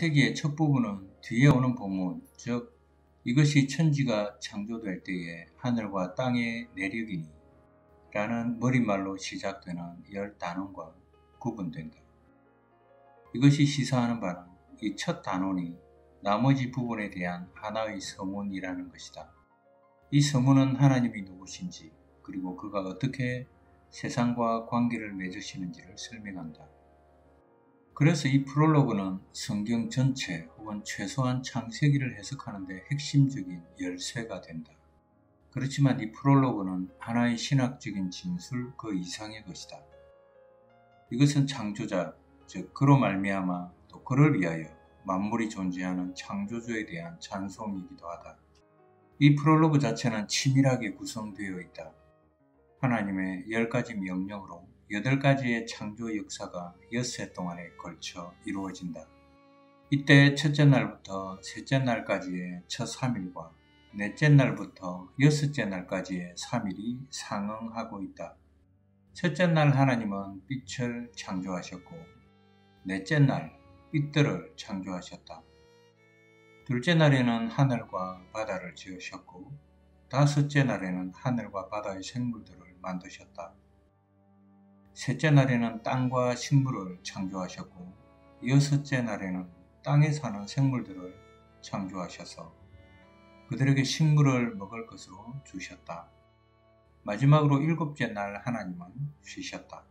창세기의 첫 부분은 뒤에 오는 본문, 즉 이것이 천지가 창조될 때에 하늘과 땅의 내력이니 라는 머릿말로 시작되는 열 단원과 구분된다. 이것이 시사하는 바는 이 첫 단원이 나머지 부분에 대한 하나의 서문이라는 것이다. 이 서문은 하나님이 누구신지 그리고 그가 어떻게 세상과 관계를 맺으시는지를 설명한다. 그래서 이 프롤로그는 성경 전체 혹은 최소한 창세기를 해석하는 데 핵심적인 열쇠가 된다. 그렇지만 이 프롤로그는 하나의 신학적인 진술 그 이상의 것이다. 이것은 창조자, 즉 그로 말미암아 또 그를 위하여 만물이 존재하는 창조주에 대한 찬송이기도 하다. 이 프롤로그 자체는 치밀하게 구성되어 있다. 하나님의 열 가지 명령으로 여덟 가지의 창조 역사가 엿새 동안에 걸쳐 이루어진다. 이때 첫째 날부터 셋째 날까지의 첫 3일과 넷째 날부터 여섯째 날까지의 3일이 상응하고 있다. 첫째 날 하나님은 빛을 창조하셨고, 넷째 날 빛들을 창조하셨다. 둘째 날에는 하늘과 바다를 지으셨고, 다섯째 날에는 하늘과 바다의 생물들을 만드셨다. 셋째 날에는 땅과 식물을 창조하셨고 여섯째 날에는 땅에 사는 생물들을 창조하셔서 그들에게 식물을 먹을 것으로 주셨다. 마지막으로 일곱째 날 하나님은 쉬셨다.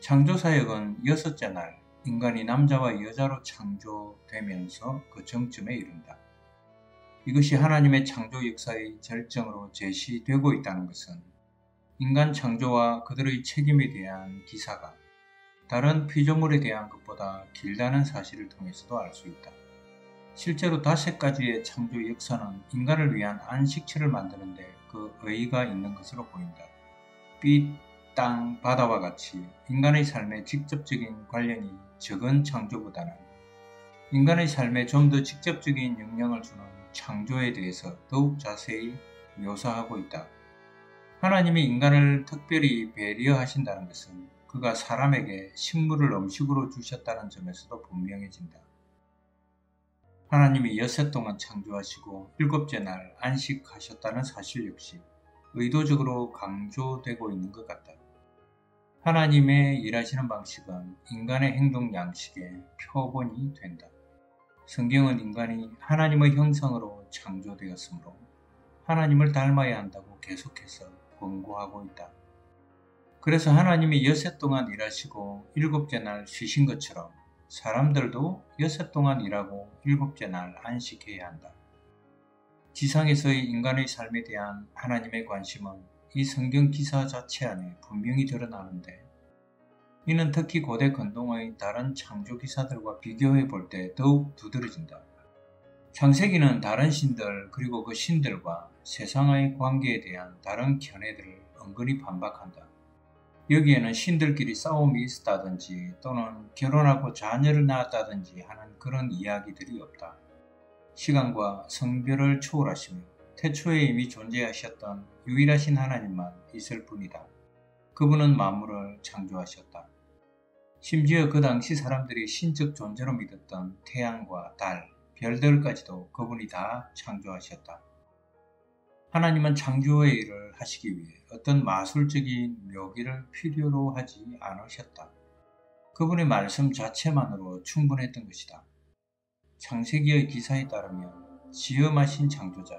창조사역은 여섯째 날 인간이 남자와 여자로 창조되면서 그 정점에 이른다. 이것이 하나님의 창조 역사의 절정으로 제시되고 있다는 것은 인간 창조와 그들의 책임에 대한 기사가 다른 피조물에 대한 것보다 길다는 사실을 통해서도 알 수 있다. 실제로 다섯 가지의 창조 역사는 인간을 위한 안식처를 만드는데 그 의의가 있는 것으로 보인다. 빛, 땅, 바다와 같이 인간의 삶에 직접적인 관련이 적은 창조보다는 인간의 삶에 좀 더 직접적인 영향을 주는 창조에 대해서 더욱 자세히 묘사하고 있다. 하나님이 인간을 특별히 배려하신다는 것은 그가 사람에게 식물을 음식으로 주셨다는 점에서도 분명해진다. 하나님이 여섯 동안 창조하시고 일곱째 날 안식하셨다는 사실 역시 의도적으로 강조되고 있는 것 같다. 하나님의 일하시는 방식은 인간의 행동 양식의 표본이 된다. 성경은 인간이 하나님의 형상으로 창조되었으므로 하나님을 닮아야 한다고 계속해서 권고하고 있다. 그래서 하나님이 여섯 동안 일하시고 일곱째 날 쉬신 것처럼 사람들도 여섯 동안 일하고 일곱째 날 안식해야 한다. 지상에서의 인간의 삶에 대한 하나님의 관심은 이 성경 기사 자체 안에 분명히 드러나는데 이는 특히 고대 근동의 다른 창조 기사들과 비교해 볼 때 더욱 두드러진다. 창세기는 다른 신들 그리고 그 신들과 세상의 관계에 대한 다른 견해들을 은근히 반박한다. 여기에는 신들끼리 싸움이 있었다든지 또는 결혼하고 자녀를 낳았다든지 하는 그런 이야기들이 없다. 시간과 성별을 초월하시며 태초에 이미 존재하셨던 유일하신 하나님만 있을 뿐이다. 그분은 만물을 창조하셨다. 심지어 그 당시 사람들이 신적 존재로 믿었던 태양과 달, 별들까지도 그분이 다 창조하셨다. 하나님은 창조의 일을 하시기 위해 어떤 마술적인 묘기를 필요로 하지 않으셨다. 그분의 말씀 자체만으로 충분했던 것이다. 창세기의 기사에 따르면 지음하신 창조자,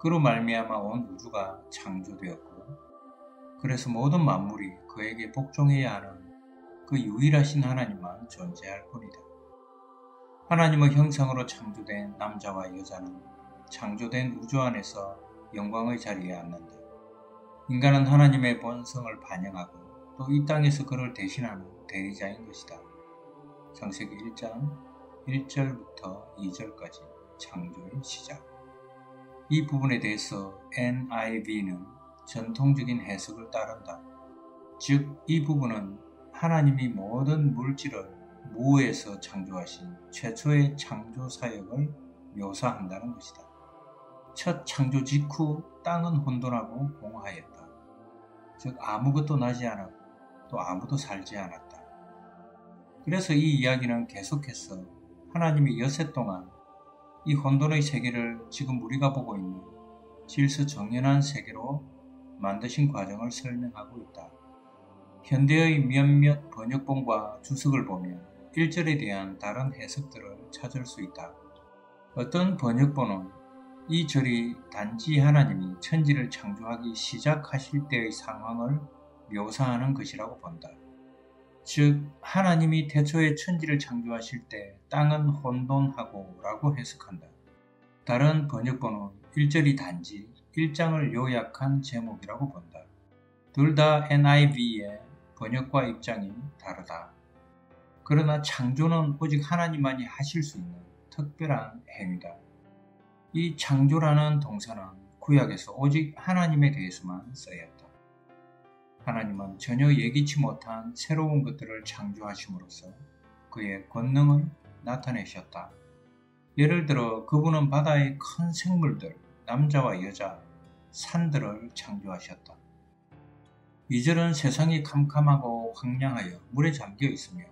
그로 말미암아 온 우주가 창조되었고, 그래서 모든 만물이 그에게 복종해야 하는 그 유일하신 하나님만 존재할 뿐이다. 하나님의 형상으로 창조된 남자와 여자는 창조된 우주 안에서 영광의 자리에 앉는다. 인간은 하나님의 본성을 반영하고 또 이 땅에서 그를 대신하는 대리자인 것이다. 창세기 1장 1절부터 2절까지 창조의 시작. 이 부분에 대해서 NIV는 전통적인 해석을 따른다. 즉, 이 부분은 하나님이 모든 물질을 무에서 창조하신 최초의 창조 사역을 묘사한다는 것이다. 첫 창조 직후 땅은 혼돈하고 공허하였다. 즉 아무것도 나지 않았고 또 아무도 살지 않았다. 그래서 이 이야기는 계속해서 하나님이 여세 동안 이 혼돈의 세계를 지금 우리가 보고 있는 질서 정연한 세계로 만드신 과정을 설명하고 있다. 현대의 몇몇 번역본과 주석을 보면 1절에 대한 다른 해석들을 찾을 수 있다. 어떤 번역본은 이 절이 단지 하나님이 천지를 창조하기 시작하실 때의 상황을 묘사하는 것이라고 본다. 즉, 하나님이 태초에 천지를 창조하실 때 땅은 혼돈하고 라고 해석한다. 다른 번역본은 1절이 단지 1장을 요약한 제목이라고 본다. 둘 다 NIV의 번역과 입장이 다르다. 그러나 창조는 오직 하나님만이 하실 수 있는 특별한 행위다. 이 창조라는 동사는 구약에서 오직 하나님에 대해서만 쓰였다. 하나님은 전혀 예기치 못한 새로운 것들을 창조하심으로써 그의 권능을 나타내셨다. 예를 들어 그분은 바다의 큰 생물들, 남자와 여자, 산들을 창조하셨다. 이절은 세상이 캄캄하고 황량하여 물에 잠겨 있으며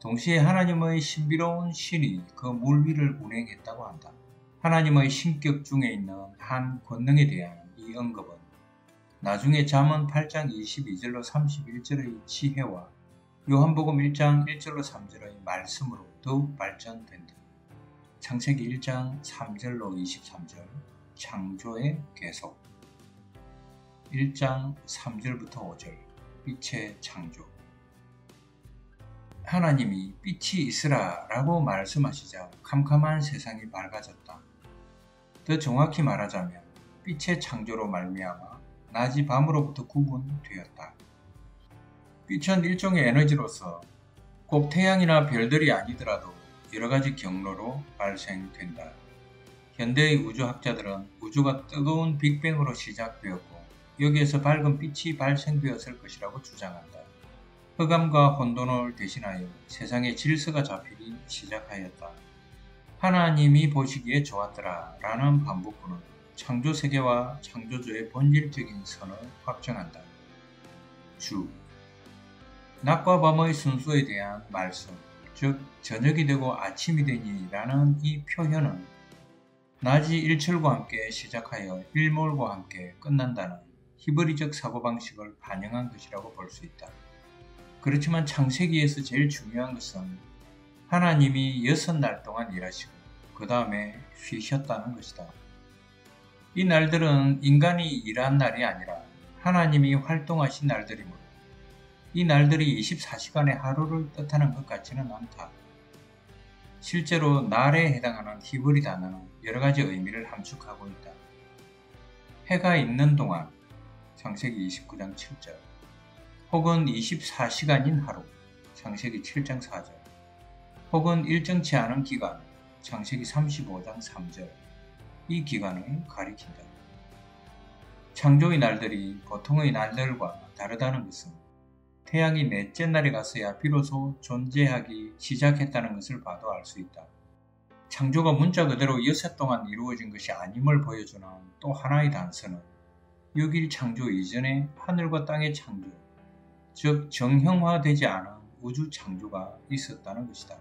동시에 하나님의 신비로운 신이 그 물 위를 운행했다고 한다. 하나님의 신격 중에 있는 한 권능에 대한 이 언급은 나중에 잠언 8장 22절로 31절의 지혜와 요한복음 1장 1절로 3절의 말씀으로 더욱 발전된다. 창세기 1장 3절로 23절 창조의 계속 1장 3절부터 5절 빛의 창조 하나님이 빛이 있으라 라고 말씀하시자 캄캄한 세상이 밝아졌다. 더 정확히 말하자면 빛의 창조로 말미암아 낮이 밤으로부터 구분되었다. 빛은 일종의 에너지로서 꼭 태양이나 별들이 아니더라도 여러 가지 경로로 발생된다. 현대의 우주학자들은 우주가 뜨거운 빅뱅으로 시작되었고 여기에서 밝은 빛이 발생되었을 것이라고 주장한다. 흑암과 혼돈을 대신하여 세상의 질서가 잡히기 시작하였다. 하나님이 보시기에 좋았더라 라는 반복구는 창조세계와 창조주의 본질적인 선을 확정한다. 주 낮과 밤의 순수에 대한 말씀, 즉 저녁이 되고 아침이 되니 라는 이 표현은 낮이 일철과 함께 시작하여 일몰과 함께 끝난다는 히브리적 사고방식을 반영한 것이라고 볼 수 있다. 그렇지만 창세기에서 제일 중요한 것은 하나님이 여섯 날 동안 일하시고 그 다음에 쉬셨다는 것이다. 이 날들은 인간이 일한 날이 아니라 하나님이 활동하신 날들이므로 이 날들이 24시간의 하루를 뜻하는 것 같지는 않다. 실제로 날에 해당하는 히브리 단어는 여러 가지 의미를 함축하고 있다. 해가 있는 동안 창세기 29장 7절 혹은 24시간인 하루 창세기 7장 4절 혹은 일정치 않은 기간 창세기 35장 3절 이 기간을 가리킨다. 창조의 날들이 보통의 날들과 다르다는 것은 태양이 넷째 날에 갔어야 비로소 존재하기 시작했다는 것을 봐도 알 수 있다. 창조가 문자 그대로 여섯 동안 이루어진 것이 아님을 보여주는 또 하나의 단서는 6일 창조 이전에 하늘과 땅의 창조, 즉 정형화되지 않은 우주 창조가 있었다는 것이다.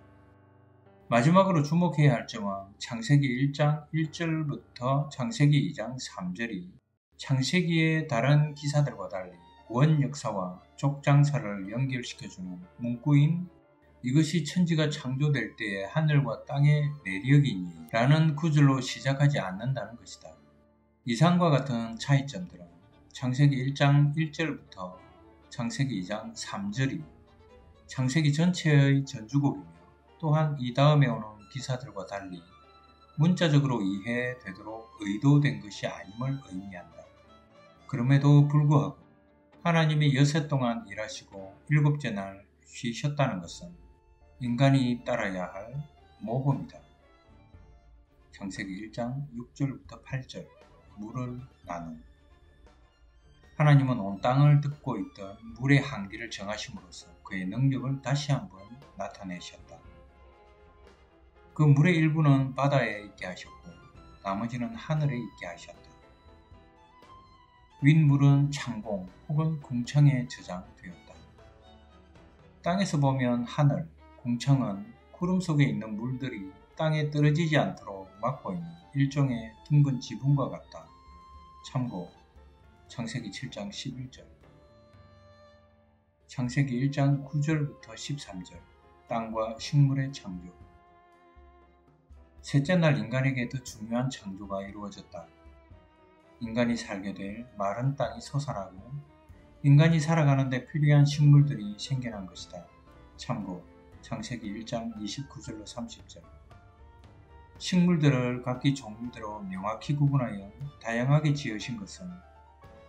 마지막으로 주목해야 할 점은 창세기 1장 1절부터 창세기 2장 3절이 창세기의 다른 기사들과 달리 원 역사와 족장사를 연결시켜주는 문구인 이것이 천지가 창조될 때의 하늘과 땅의 내력이니 라는 구절로 시작하지 않는다는 것이다. 이상과 같은 차이점들은 창세기 1장 1절부터 창세기 2장 3절이 창세기 전체의 전주곡이며 또한 이 다음에 오는 기사들과 달리 문자적으로 이해되도록 의도된 것이 아님을 의미한다. 그럼에도 불구하고 하나님이 여세 동안 일하시고 일곱째 날 쉬셨다는 것은 인간이 따라야 할 모범이다. 창세기 1장 6절부터 8절 물을 나눔 하나님은 온 땅을 덮고 있던 물의 한계를 정하심으로써 그의 능력을 다시 한번 나타내셨다. 그 물의 일부는 바다에 있게 하셨고 나머지는 하늘에 있게 하셨다. 윗물은 창공 혹은 궁창에 저장되었다. 땅에서 보면 하늘, 궁창은 구름 속에 있는 물들이 땅에 떨어지지 않도록 막고 있는 일종의 둥근 지붕과 같다. 참고 창세기 7장 11절 창세기 1장 9절부터 13절 땅과 식물의 창조 셋째 날 인간에게 더 중요한 창조가 이루어졌다. 인간이 살게 될 마른 땅이 솟아나고 인간이 살아가는데 필요한 식물들이 생겨난 것이다. 참고 창세기 1장 29절로 30절 식물들을 각기 종류대로 명확히 구분하여 다양하게 지으신 것은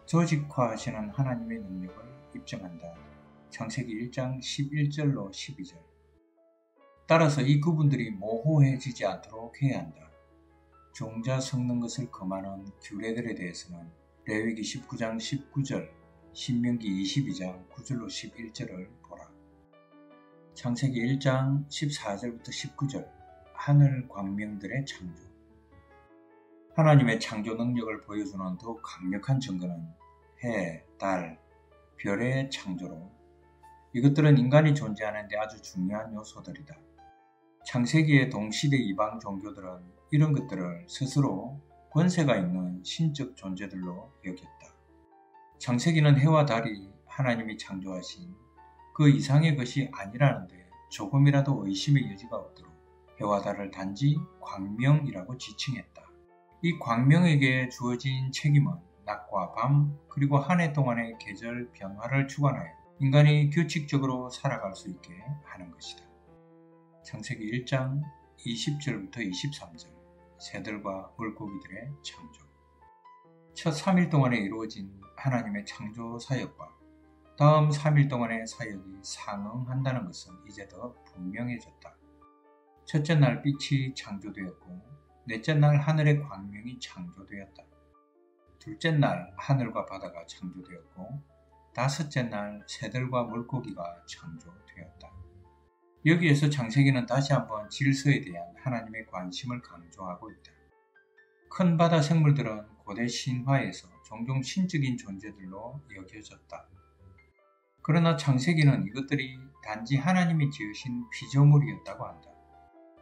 조직화하시는 하나님의 능력을 입증한다. 창세기 1장 11절로 12절 따라서 이 구분들이 모호해지지 않도록 해야 한다. 종자 섞는 것을 금하는 규례들에 대해서는 레위기 19장 19절, 신명기 22장 9절로 11절을 보라. 창세기 1장 14절부터 19절 하늘 광명들의 창조 하나님의 창조 능력을 보여주는 더욱 강력한 증거는 해, 달, 별의 창조로 이것들은 인간이 존재하는데 아주 중요한 요소들이다. 창세기의 동시대 이방 종교들은 이런 것들을 스스로 권세가 있는 신적 존재들로 여겼다. 창세기는 해와 달이 하나님이 창조하신 그 이상의 것이 아니라는데 조금이라도 의심의 여지가 없도록 해와 달을 단지 광명이라고 지칭했다. 이 광명에게 주어진 책임은 낮과 밤 그리고 한 해 동안의 계절 변화를 주관하여 인간이 규칙적으로 살아갈 수 있게 하는 것이다. 창세기 1장 20절부터 23절 새들과 물고기들의 창조 첫 3일 동안에 이루어진 하나님의 창조 사역과 다음 3일 동안의 사역이 상응한다는 것은 이제 더 분명해졌다. 첫째 날 빛이 창조되었고 넷째 날 하늘의 광명이 창조되었다. 둘째 날 하늘과 바다가 창조되었고 다섯째 날 새들과 물고기가 창조되었다. 여기에서 창세기는 다시 한번 질서에 대한 하나님의 관심을 강조하고 있다. 큰 바다 생물들은 고대 신화에서 종종 신적인 존재들로 여겨졌다. 그러나 창세기는 이것들이 단지 하나님이 지으신 피조물이었다고 한다.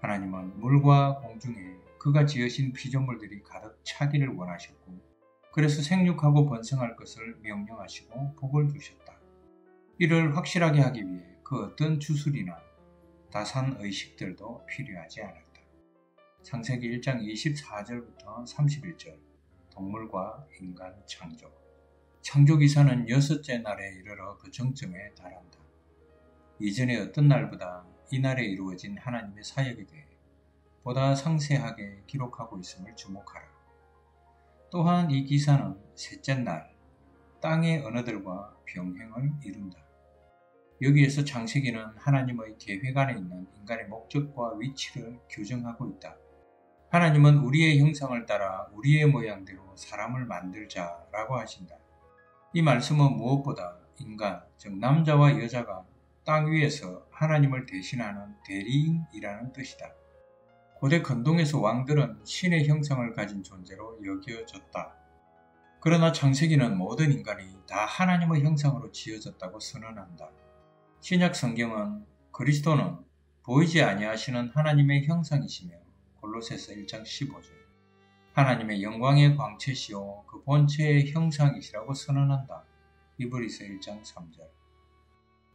하나님은 물과 공중에 그가 지으신 피조물들이 가득 차기를 원하셨고 그래서 생육하고 번성할 것을 명령하시고 복을 주셨다. 이를 확실하게 하기 위해 그 어떤 주술이나 다산 의식들도 필요하지 않았다. 창세기 1장 24절부터 31절 동물과 인간 창조 창조 기사는 여섯째 날에 이르러 그 정점에 달한다. 이전의 어떤 날보다 이 날에 이루어진 하나님의 사역에 대해 보다 상세하게 기록하고 있음을 주목하라. 또한 이 기사는 셋째 날 땅의 언어들과 병행을 이룬다. 여기에서 창세기는 하나님의 계획 안에 있는 인간의 목적과 위치를 규정하고 있다. 하나님은 우리의 형상을 따라 우리의 모양대로 사람을 만들자라고 하신다. 이 말씀은 무엇보다 인간, 즉 남자와 여자가 땅 위에서 하나님을 대신하는 대리인이라는 뜻이다. 고대 근동에서 왕들은 신의 형상을 가진 존재로 여겨졌다. 그러나 창세기는 모든 인간이 다 하나님의 형상으로 지어졌다고 선언한다. 신약 성경은 그리스도는 보이지 아니하시는 하나님의 형상이시며 골로새서 1장 15절 하나님의 영광의 광채시요 그 본체의 형상이시라고 선언한다. 이브리서 1장 3절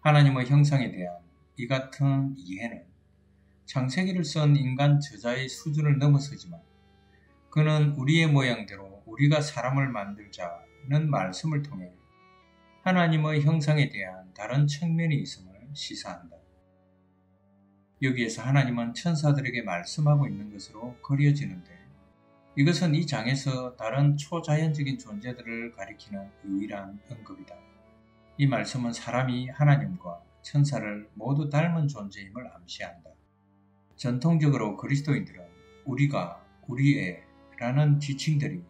하나님의 형상에 대한 이 같은 이해는 창세기를 쓴 인간 저자의 수준을 넘어서지만 그는 우리의 모양대로 우리가 사람을 만들자는 말씀을 통해 하나님의 형상에 대한 다른 측면이 있음을 시사한다. 여기에서 하나님은 천사들에게 말씀하고 있는 것으로 그려지는데 이것은 이 장에서 다른 초자연적인 존재들을 가리키는 유일한 언급이다. 이 말씀은 사람이 하나님과 천사를 모두 닮은 존재임을 암시한다. 전통적으로 그리스도인들은 우리가, 우리의 라는 지칭들이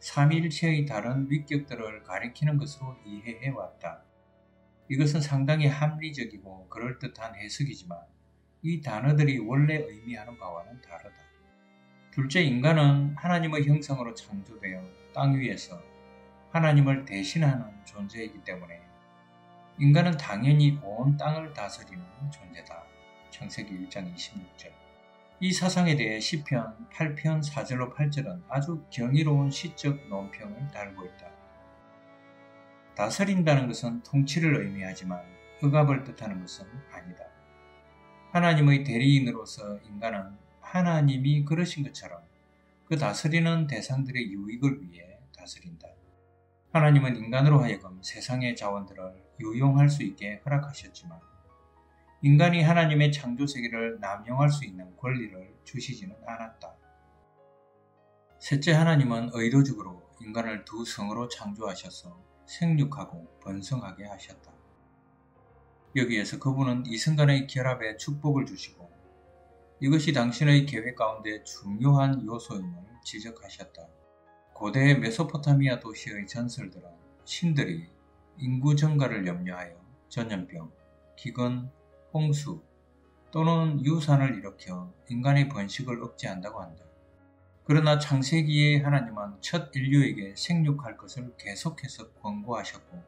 삼일체의 다른 위격들을 가리키는 것으로 이해해 왔다. 이것은 상당히 합리적이고 그럴듯한 해석이지만 이 단어들이 원래 의미하는 바와는 다르다. 둘째, 인간은 하나님의 형상으로 창조되어 땅 위에서 하나님을 대신하는 존재이기 때문에 인간은 당연히 온 땅을 다스리는 존재다. 창세기 1장 26절. 이 사상에 대해 시편 8편 4절로 8절은 아주 경이로운 시적 논평을 달고 있다. 다스린다는 것은 통치를 의미하지만 억압을 뜻하는 것은 아니다. 하나님의 대리인으로서 인간은 하나님이 그러신 것처럼 그 다스리는 대상들의 유익을 위해 다스린다. 하나님은 인간으로 하여금 세상의 자원들을 유용할 수 있게 허락하셨지만 인간이 하나님의 창조 세계를 남용할 수 있는 권리를 주시지는 않았다. 셋째 하나님은 의도적으로 인간을 두 성으로 창조하셔서 생육하고 번성하게 하셨다. 여기에서 그분은 이승간의 결합에 축복을 주시고 이것이 당신의 계획 가운데 중요한 요소임을 지적하셨다. 고대 메소포타미아 도시의 전설들은 신들이 인구 증가를 염려하여 전염병, 기근, 홍수 또는 유산을 일으켜 인간의 번식을 억제한다고 한다. 그러나 창세기의 하나님은 첫 인류에게 생육할 것을 계속해서 권고하셨고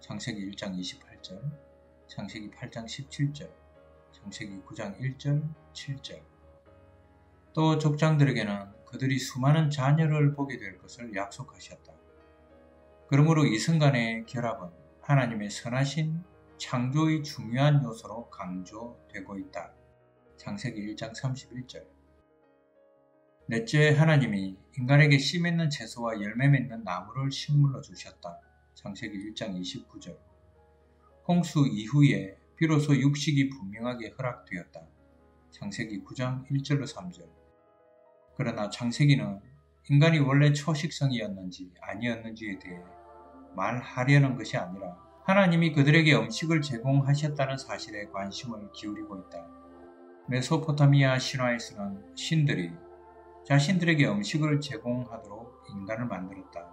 창세기 1장 28절, 창세기 8장 17절, 창세기 9장 1절, 7절 또 족장들에게는 그들이 수많은 자녀를 보게 될 것을 약속하셨다. 그러므로 이 순간의 결합은 하나님의 선하신 창조의 중요한 요소로 강조되고 있다. 창세기 1장 31절 넷째 하나님이 인간에게 씨 맺는 채소와 열매 맺는 나무를 식물로 주셨다. 창세기 1장 29절 홍수 이후에 비로소 육식이 분명하게 허락되었다. 창세기 9장 1절로 3절 그러나 창세기는 인간이 원래 초식성이었는지 아니었는지에 대해 말하려는 것이 아니라 하나님이 그들에게 음식을 제공하셨다는 사실에 관심을 기울이고 있다. 메소포타미아 신화에서는 신들이 자신들에게 음식을 제공하도록 인간을 만들었다.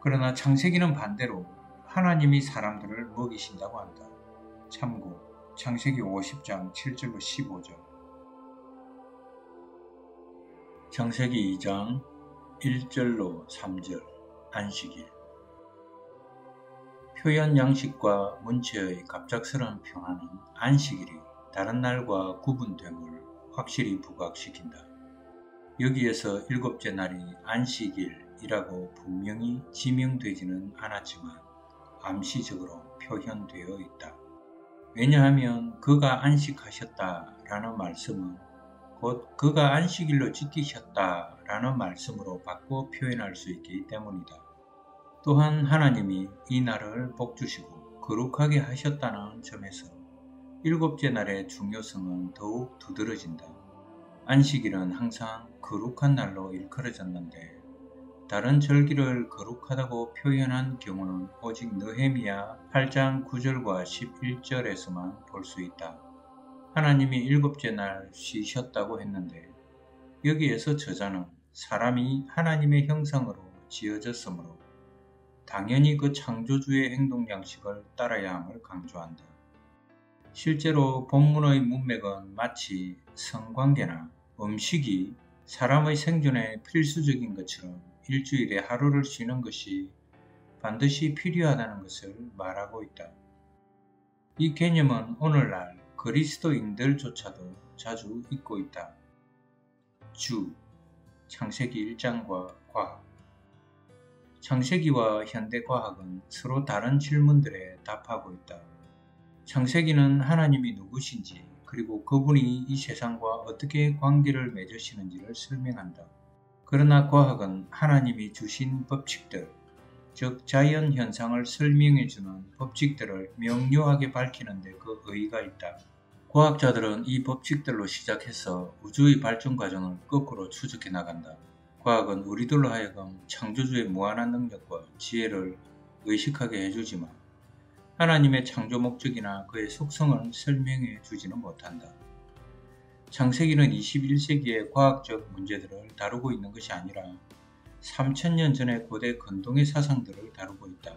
그러나 창세기는 반대로 하나님이 사람들을 먹이신다고 한다. 참고 창세기 50장 7절로 15절 창세기 2장 1절로 3절 안식일 표현 양식과 문체의 갑작스러운 평화는 안식일이 다른 날과 구분됨을 확실히 부각시킨다. 여기에서 일곱째 날이 안식일이라고 분명히 지명되지는 않았지만 암시적으로 표현되어 있다. 왜냐하면 그가 안식하셨다라는 말씀은 곧 그가 안식일로 지키셨다라는 말씀으로 바꿔 표현할 수 있기 때문이다. 또한 하나님이 이 날을 복주시고 거룩하게 하셨다는 점에서 일곱째 날의 중요성은 더욱 두드러진다. 안식일은 항상 거룩한 날로 일컬어졌는데 다른 절기를 거룩하다고 표현한 경우는 오직 느헤미야 8장 9절과 11절에서만 볼 수 있다. 하나님이 일곱째 날 쉬셨다고 했는데 여기에서 저자는 사람이 하나님의 형상으로 지어졌으므로 당연히 그 창조주의 행동 양식을 따라야 함을 강조한다. 실제로 본문의 문맥은 마치 성관계나 음식이 사람의 생존에 필수적인 것처럼 일주일에 하루를 쉬는 것이 반드시 필요하다는 것을 말하고 있다. 이 개념은 오늘날 그리스도인들조차도 자주 잊고 있다. 주, 창세기 1장과 과학 창세기와 현대과학은 서로 다른 질문들에 답하고 있다. 창세기는 하나님이 누구신지 그리고 그분이 이 세상과 어떻게 관계를 맺으시는지를 설명한다. 그러나 과학은 하나님이 주신 법칙들, 즉 자연 현상을 설명해 주는 법칙들을 명료하게 밝히는데 그 의의가 있다. 과학자들은 이 법칙들로 시작해서 우주의 발전 과정을 거꾸로 추적해 나간다. 과학은 우리들로 하여금 창조주의 무한한 능력과 지혜를 의식하게 해주지만 하나님의 창조 목적이나 그의 속성을 설명해 주지는 못한다. 창세기는 21세기의 과학적 문제들을 다루고 있는 것이 아니라 3000년 전의 고대 근동의 사상들을 다루고 있다.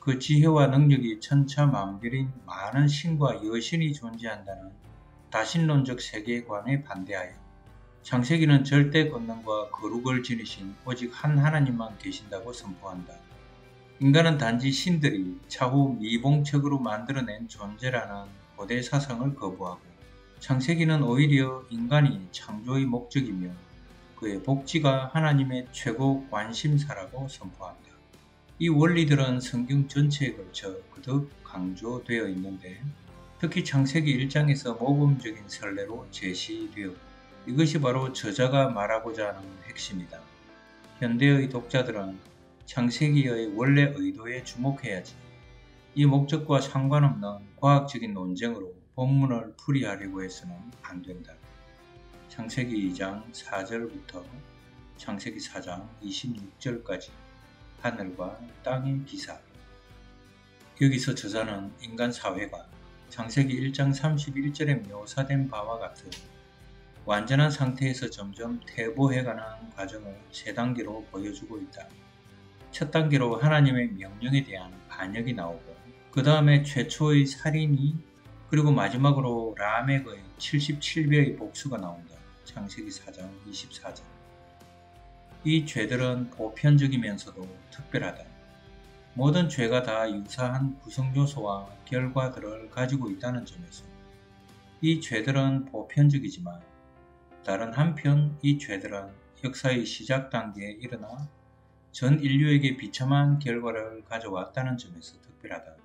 그 지혜와 능력이 천차만별인 많은 신과 여신이 존재한다는 다신론적 세계관에 반대하여 창세기는 절대 권능과 거룩을 지니신 오직 한 하나님만 계신다고 선포한다. 인간은 단지 신들이 차후 미봉책으로 만들어낸 존재라는 고대 사상을 거부하고 창세기는 오히려 인간이 창조의 목적이며 그의 복지가 하나님의 최고 관심사라고 선포한다. 이 원리들은 성경 전체에 걸쳐 그득 강조되어 있는데 특히 창세기 1장에서 모범적인 선례로 제시되어 이것이 바로 저자가 말하고자 하는 핵심이다. 현대의 독자들은 창세기의 원래 의도에 주목해야지. 이 목적과 상관없는 과학적인 논쟁으로 본문을 풀이하려고 해서는 안 된다. 창세기 2장 4절부터 창세기 4장 26절까지 하늘과 땅의 기사 여기서 저자는 인간 사회가 창세기 1장 31절에 묘사된 바와 같은 완전한 상태에서 점점 퇴보해가는 과정을 세 단계로 보여주고 있다. 첫 단계로 하나님의 명령에 대한 반역이 나오고 그 다음에 최초의 살인이 그리고 마지막으로 라멕의 77배의 복수가 나온다. 창세기 4장 24절 이 죄들은 보편적이면서도 특별하다. 모든 죄가 다 유사한 구성요소와 결과들을 가지고 있다는 점에서 이 죄들은 보편적이지만 다른 한편 이 죄들은 역사의 시작 단계에 일어나 전 인류에게 비참한 결과를 가져왔다는 점에서 특별하다.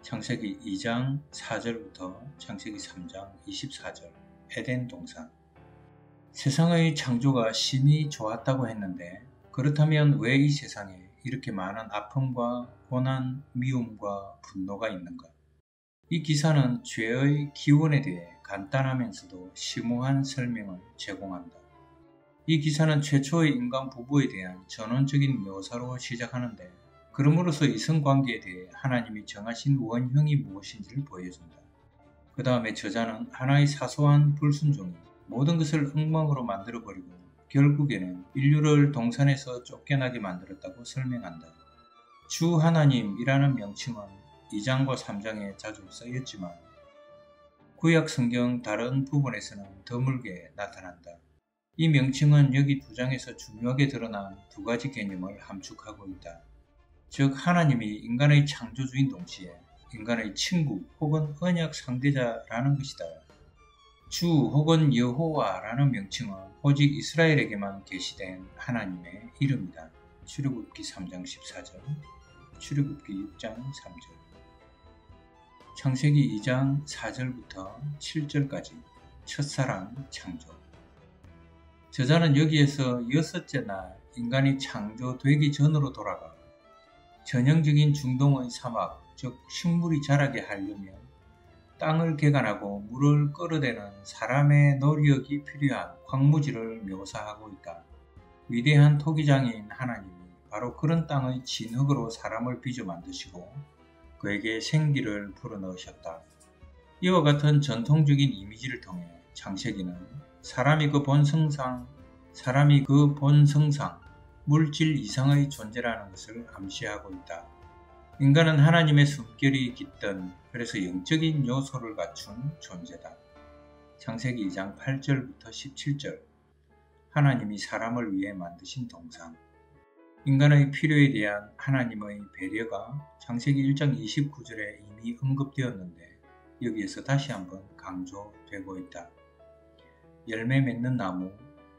창세기 2장 4절부터 창세기 3장 24절 에덴 동산 세상의 창조가 심히 좋았다고 했는데 그렇다면 왜 이 세상에 이렇게 많은 아픔과 고난, 미움과 분노가 있는가? 이 기사는 죄의 기원에 대해 간단하면서도 심오한 설명을 제공한다. 이 기사는 최초의 인간 부부에 대한 전원적인 묘사로 시작하는데 그러므로서 이성관계에 대해 하나님이 정하신 원형이 무엇인지를 보여준다. 그 다음에 저자는 하나의 사소한 불순종이 모든 것을 엉망으로 만들어버리고 결국에는 인류를 동산에서 쫓겨나게 만들었다고 설명한다. 주 하나님이라는 명칭은 2장과 3장에 자주 쓰였지만 구약 성경 다른 부분에서는 드물게 나타난다. 이 명칭은 여기 두 장에서 중요하게 드러난 두 가지 개념을 함축하고 있다. 즉 하나님이 인간의 창조주인 동시에 인간의 친구 혹은 언약 상대자라는 것이다. 주 혹은 여호와라는 명칭은 오직 이스라엘에게만 계시된 하나님의 이름이다. 출애굽기 3장 14절, 출애굽기 6장 3절, 창세기 2장 4절부터 7절까지 첫사랑 창조. 저자는 여기에서 여섯째 날 인간이 창조되기 전으로 돌아가 전형적인 중동의 사막, 즉 식물이 자라게 하려면 땅을 개간하고 물을 끌어대는 사람의 노력이 필요한 광무지를 묘사하고 있다. 위대한 토기장인 하나님이 바로 그런 땅의 진흙으로 사람을 빚어 만드시고 그에게 생기를 불어넣으셨다. 이와 같은 전통적인 이미지를 통해 창세기는 사람이 그 본성상 사람이 그 본성상 물질 이상의 존재라는 것을 암시하고 있다. 인간은 하나님의 숨결이 깃든 그래서 영적인 요소를 갖춘 존재다. 창세기 2장 8절부터 17절 하나님이 사람을 위해 만드신 동상 인간의 필요에 대한 하나님의 배려가 창세기 1장 29절에 이미 언급되었는데 여기에서 다시 한번 강조되고 있다. 열매 맺는 나무,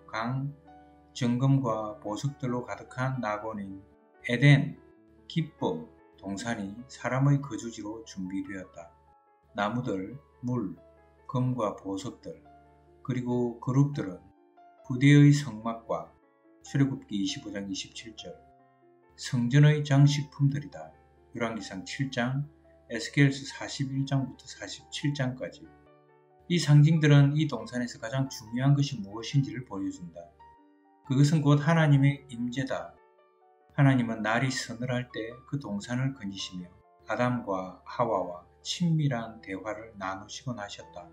강, 정금과 보석들로 가득한 낙원인 에덴, 기쁨, 동산이 사람의 거주지로 준비되었다. 나무들, 물, 금과 보석들, 그리고 그룹들은 부대의 성막과 출애굽기 25장 27절 성전의 장식품들이다. 열왕기상 7장, 에스겔스 41장부터 47장까지 이 상징들은 이 동산에서 가장 중요한 것이 무엇인지를 보여준다. 그것은 곧 하나님의 임재다. 하나님은 날이 서늘할 때 그 동산을 건지시며 아담과 하와와 친밀한 대화를 나누시곤 하셨다.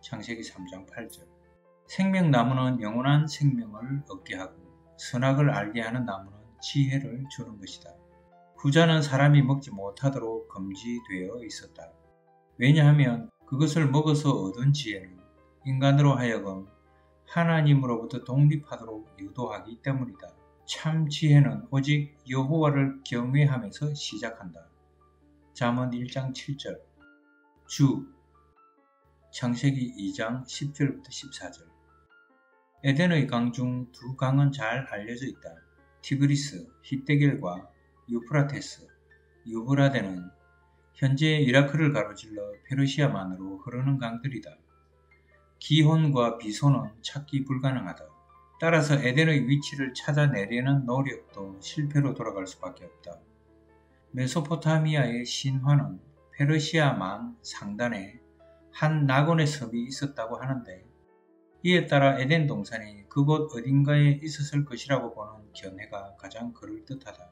창세기 3장 8절 생명나무는 영원한 생명을 얻게 하고 선악을 알게 하는 나무는 지혜를 주는 것이다. 후자는 사람이 먹지 못하도록 금지되어 있었다. 왜냐하면 그것을 먹어서 얻은 지혜는 인간으로 하여금 하나님으로부터 독립하도록 유도하기 때문이다. 참 지혜는 오직 여호와를 경외하면서 시작한다. 잠언 1장 7절 주 창세기 2장 10절부터 14절 에덴의 강 중 두 강은 잘 알려져 있다. 티그리스, 히데겔과 유프라테스, 유브라데는 현재 이라크를 가로질러 페르시아만으로 흐르는 강들이다. 기혼과 비손은 찾기 불가능하다. 따라서 에덴의 위치를 찾아내려는 노력도 실패로 돌아갈 수밖에 없다. 메소포타미아의 신화는 페르시아 망 상단에 한 낙원의 섬이 있었다고 하는데 이에 따라 에덴 동산이 그곳 어딘가에 있었을 것이라고 보는 견해가 가장 그럴듯하다.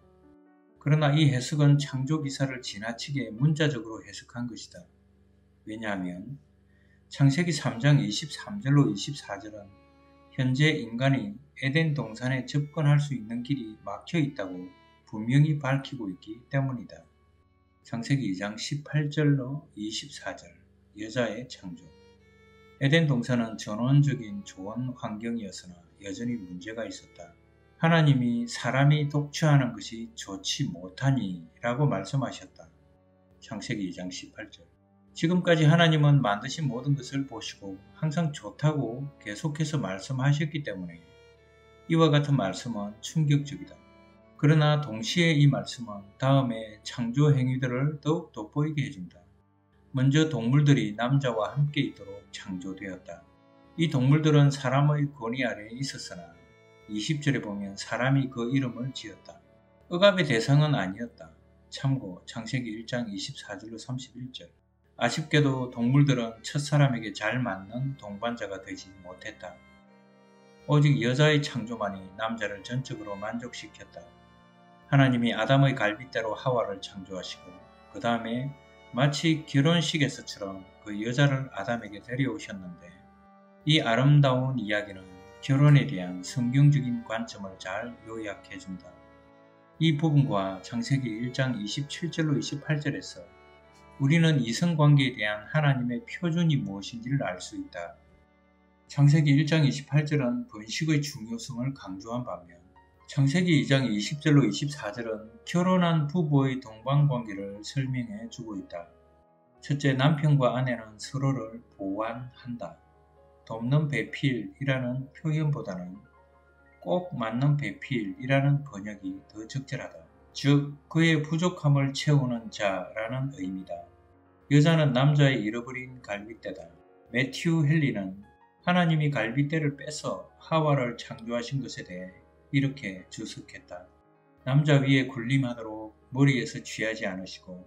그러나 이 해석은 창조 기사를 지나치게 문자적으로 해석한 것이다. 왜냐하면 창세기 3장 23절로 24절은 현재 인간이 에덴 동산에 접근할 수 있는 길이 막혀 있다고 분명히 밝히고 있기 때문이다. 창세기 2장 18절로 24절 여자의 창조 에덴 동산은 전원적인 좋은 환경이었으나 여전히 문제가 있었다. 하나님이 사람이 독처하는 것이 좋지 못하니 라고 말씀하셨다. 창세기 2장 18절 지금까지 하나님은 만드신 모든 것을 보시고 항상 좋다고 계속해서 말씀하셨기 때문에 이와 같은 말씀은 충격적이다. 그러나 동시에 이 말씀은 다음에 창조 행위들을 더욱 돋보이게 해준다. 먼저 동물들이 남자와 함께 있도록 창조되었다. 이 동물들은 사람의 권위 아래에 있었으나 20절에 보면 사람이 그 이름을 지었다. 억압의 대상은 아니었다. 참고 창세기 1장 24절로 31절 아쉽게도 동물들은 첫 사람에게 잘 맞는 동반자가 되지 못했다. 오직 여자의 창조만이 남자를 전적으로 만족시켰다. 하나님이 아담의 갈빗대로 하와를 창조하시고 그 다음에 마치 결혼식에서처럼 그 여자를 아담에게 데려오셨는데 이 아름다운 이야기는 결혼에 대한 성경적인 관점을 잘 요약해 준다. 이 부분과 창세기 1장 27절로 28절에서 우리는 이성 관계에 대한 하나님의 표준이 무엇인지를 알 수 있다. 창세기 1장 28절은 번식의 중요성을 강조한 반면 창세기 2장 20절로 24절은 결혼한 부부의 동반관계를 설명해 주고 있다. 첫째, 남편과 아내는 서로를 보완한다. 돕는 배필이라는 표현보다는 꼭 맞는 배필이라는 번역이 더 적절하다. 즉, 그의 부족함을 채우는 자라는 의미다. 여자는 남자의 잃어버린 갈빗대다. 매튜 헨리는 하나님이 갈빗대를 빼서 하와를 창조하신 것에 대해 이렇게 주석했다. 남자 위에 군림하도록 머리에서 취하지 않으시고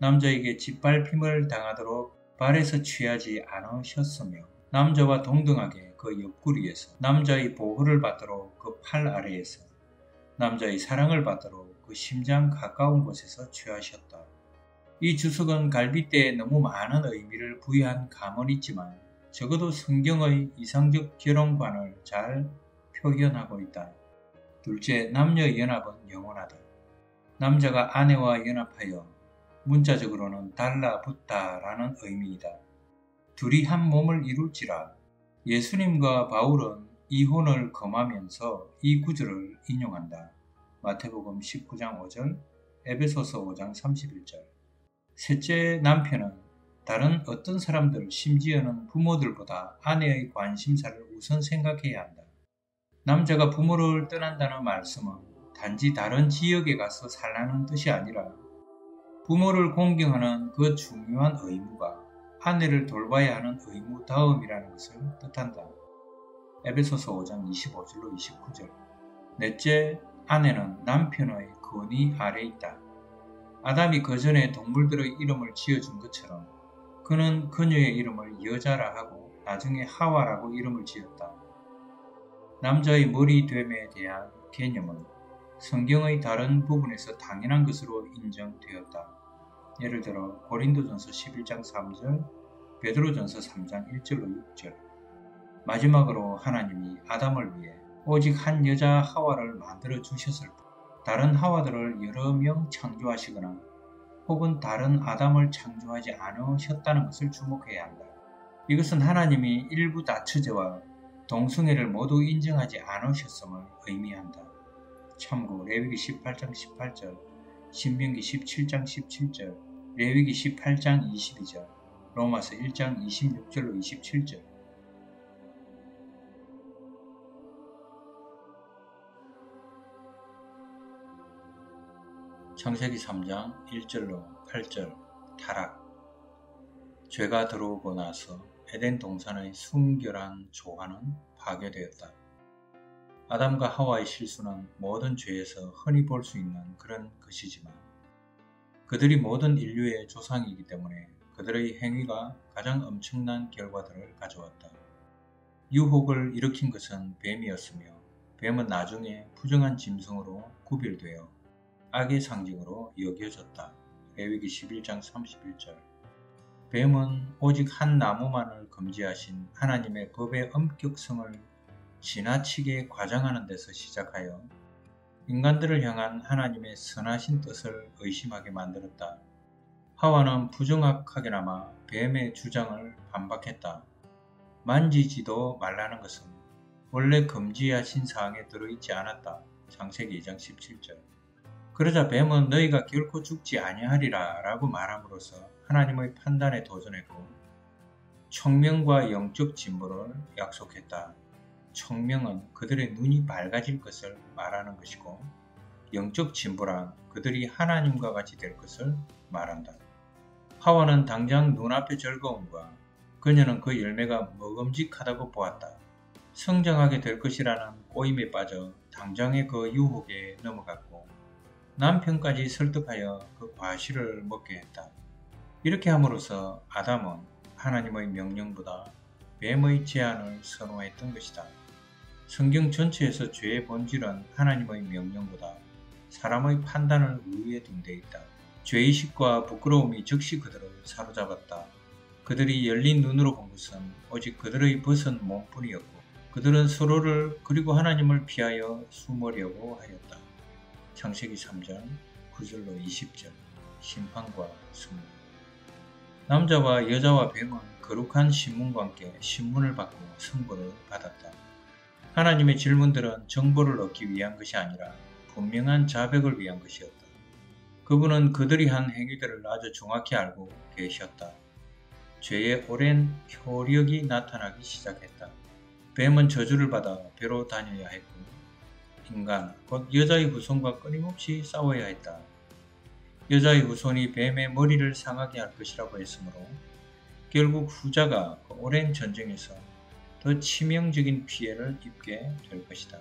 남자에게 짓밟힘을 당하도록 발에서 취하지 않으셨으며 남자와 동등하게 그 옆구리에서 남자의 보호를 받도록 그 팔 아래에서 남자의 사랑을 받도록 그 심장 가까운 곳에서 취하셨다. 이 주석은 갈빗대에 너무 많은 의미를 부여한 감은 있지만 적어도 성경의 이상적 결혼관을 잘 표현하고 있다. 둘째, 남녀 연합은 영원하다. 남자가 아내와 연합하여 문자적으로는 달라붙다라는 의미이다. 둘이 한 몸을 이룰지라 예수님과 바울은 이혼을 금하면서 이 구절을 인용한다. 마태복음 19장 5절, 에베소서 5장 31절. 셋째 남편은 다른 어떤 사람들, 심지어는 부모들보다 아내의 관심사를 우선 생각해야 한다. 남자가 부모를 떠난다는 말씀은 단지 다른 지역에 가서 살라는 뜻이 아니라 부모를 공경하는 그 중요한 의무가 아내를 돌봐야 하는 의무 다음이라는 것을 뜻한다. 에베소서 5장 25절로 29절. 넷째, 아내는 남편의 권위 아래 있다. 아담이 그 전에 동물들의 이름을 지어준 것처럼 그는 그녀의 이름을 여자라 하고 나중에 하와라고 이름을 지었다. 남자의 머리 됨에 대한 개념은 성경의 다른 부분에서 당연한 것으로 인정되었다. 예를 들어 고린도전서 11장 3절, 베드로전서 3장 1절로 6절. 마지막으로 하나님이 아담을 위해 오직 한 여자 하와를 만들어 주셨을 뿐 다른 하와들을 여러 명 창조하시거나 혹은 다른 아담을 창조하지 않으셨다는 것을 주목해야 한다. 이것은 하나님이 일부 다처제와 동성애를 모두 인정하지 않으셨음을 의미한다. 참고 레위기 18장 18절, 신명기 17장 17절, 레위기 18장 22절, 로마서 1장 26절로 27절 창세기 3장 1절로 8절 타락 죄가 들어오고 나서 에덴 동산의 순결한 조화는 파괴되었다. 아담과 하와의 실수는 모든 죄에서 흔히 볼 수 있는 그런 것이지만 그들이 모든 인류의 조상이기 때문에 그들의 행위가 가장 엄청난 결과들을 가져왔다. 유혹을 일으킨 것은 뱀이었으며 뱀은 나중에 부정한 짐승으로 구별되어 악의 상징으로 여겨졌다. 레위기 11장 31절 뱀은 오직 한 나무만을 금지하신 하나님의 법의 엄격성을 지나치게 과장하는 데서 시작하여 인간들을 향한 하나님의 선하신 뜻을 의심하게 만들었다. 하와는 부정확하게나마 뱀의 주장을 반박했다. 만지지도 말라는 것은 원래 금지하신 사항에 들어있지 않았다. 창세기 2장 17절 그러자 뱀은 너희가 결코 죽지 아니하리라 라고 말함으로써 하나님의 판단에 도전했고 청명과 영적 진보를 약속했다. 청명은 그들의 눈이 밝아질 것을 말하는 것이고 영적 진보란 그들이 하나님과 같이 될 것을 말한다. 하와는 당장 눈앞의 즐거움과 그녀는 그 열매가 먹음직하다고 보았다. 성장하게 될 것이라는 꼬임에 빠져 당장의 그 유혹에 넘어갔고 남편까지 설득하여 그 과실을 먹게 했다. 이렇게 함으로써 아담은 하나님의 명령보다 뱀의 제안을 선호했던 것이다. 성경 전체에서 죄의 본질은 하나님의 명령보다 사람의 판단을 우위에 둔데 있다. 죄의식과 부끄러움이 즉시 그들을 사로잡았다. 그들이 열린 눈으로 본 것은 오직 그들의 벗은 몸뿐이었고 그들은 서로를 그리고 하나님을 피하여 숨으려고 하였다. 창세기 3장 9절로 20절 심판과 승리 남자와 여자와 뱀은 거룩한 신문과 함께 신문을 받고 선고를 받았다. 하나님의 질문들은 정보를 얻기 위한 것이 아니라 분명한 자백을 위한 것이었다. 그분은 그들이 한 행위들을 아주 정확히 알고 계셨다. 죄의 오랜 효력이 나타나기 시작했다. 뱀은 저주를 받아 배로 다녀야 했고 인간, 곧 여자의 후손과 끊임없이 싸워야 했다. 여자의 후손이 뱀의 머리를 상하게 할 것이라고 했으므로 결국 후자가 그 오랜 전쟁에서 더 치명적인 피해를 입게 될 것이다.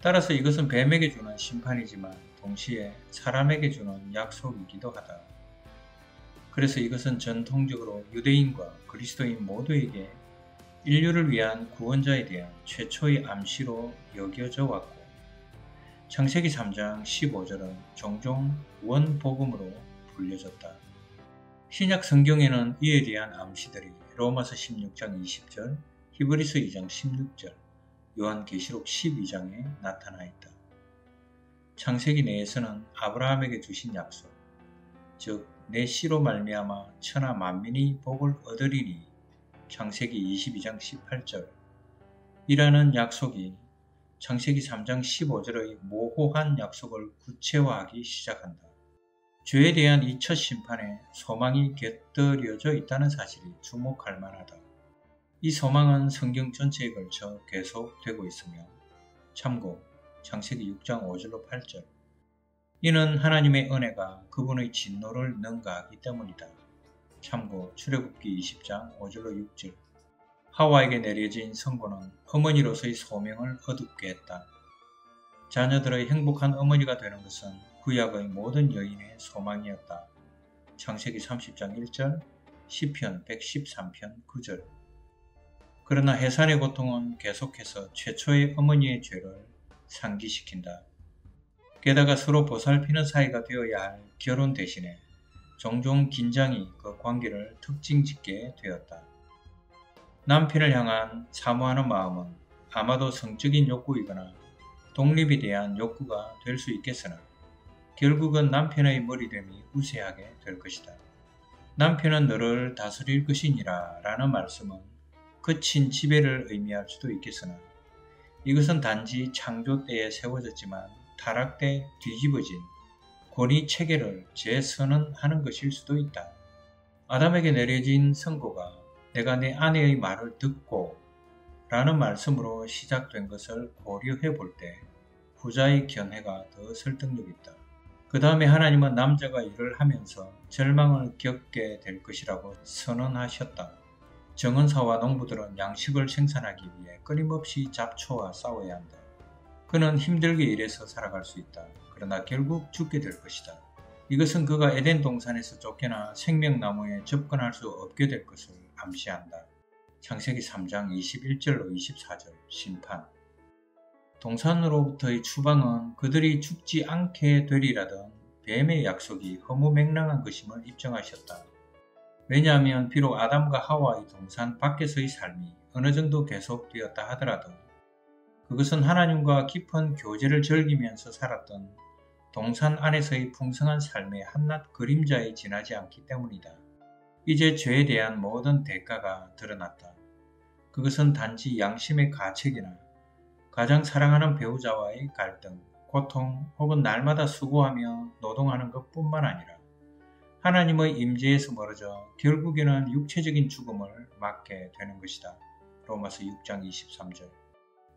따라서 이것은 뱀에게 주는 심판이지만 동시에 사람에게 주는 약속이기도 하다. 그래서 이것은 전통적으로 유대인과 그리스도인 모두에게 인류를 위한 구원자에 대한 최초의 암시로 여겨져 왔고 창세기 3장 15절은 종종 원복음으로 불려졌다. 신약 성경에는 이에 대한 암시들이 로마서 16장 20절, 히브리서 2장 16절, 요한계시록 12장에 나타나 있다. 창세기 내에서는 아브라함에게 주신 약속, 즉 내 씨로 말미암아 천하 만민이 복을 얻으리니 창세기 22장 18절 이라는 약속이 창세기 3장 15절의 모호한 약속을 구체화하기 시작한다. 죄에 대한 이 첫 심판에 소망이 곁들여져 있다는 사실이 주목할 만하다. 이 소망은 성경 전체에 걸쳐 계속되고 있으며 참고 창세기 6장 5절로 8절 이는 하나님의 은혜가 그분의 진노를 능가하기 때문이다. 참고 출애굽기 20장 5절로 6절 하와에게 내려진 선고는 어머니로서의 소명을 어둡게 했다. 자녀들의 행복한 어머니가 되는 것은 구약의 모든 여인의 소망이었다. 창세기 30장 1절, 시편 113편 9절. 그러나 해산의 고통은 계속해서 최초의 어머니의 죄를 상기시킨다. 게다가 서로 보살피는 사이가 되어야 할 결혼 대신에 종종 긴장이 그 관계를 특징 짓게 되었다. 남편을 향한 사모하는 마음은 아마도 성적인 욕구이거나 독립에 대한 욕구가 될 수 있겠으나 결국은 남편의 머리됨이 우세하게 될 것이다. 남편은 너를 다스릴 것이니라 라는 말씀은 거친 지배를 의미할 수도 있겠으나 이것은 단지 창조 때에 세워졌지만 타락 때 뒤집어진 권위 체계를 재선언하는 것일 수도 있다. 아담에게 내려진 선고가 내가 내 아내의 말을 듣고 라는 말씀으로 시작된 것을 고려해 볼때 후자의 견해가 더 설득력 있다. 그 다음에 하나님은 남자가 일을 하면서 절망을 겪게 될 것이라고 선언하셨다. 정은사와 농부들은 양식을 생산하기 위해 끊임없이 잡초와 싸워야 한다. 그는 힘들게 일해서 살아갈 수 있다. 그러나 결국 죽게 될 것이다. 이것은 그가 에덴 동산에서 쫓겨나 생명나무에 접근할 수 없게 될 것을 암시한다. 창세기 3장 21절로 24절 심판 동산으로부터의 추방은 그들이 죽지 않게 되리라던 뱀의 약속이 허무맹랑한 것임을 입증하셨다. 왜냐하면 비록 아담과 하와의 동산 밖에서의 삶이 어느 정도 계속되었다 하더라도 그것은 하나님과 깊은 교제를 즐기면서 살았던 동산 안에서의 풍성한 삶의 한낱 그림자에 지나지 않기 때문이다. 이제 죄에 대한 모든 대가가 드러났다. 그것은 단지 양심의 가책이나 가장 사랑하는 배우자와의 갈등, 고통 혹은 날마다 수고하며 노동하는 것 뿐만 아니라 하나님의 임재에서 멀어져 결국에는 육체적인 죽음을 맞게 되는 것이다. 로마서 6장 23절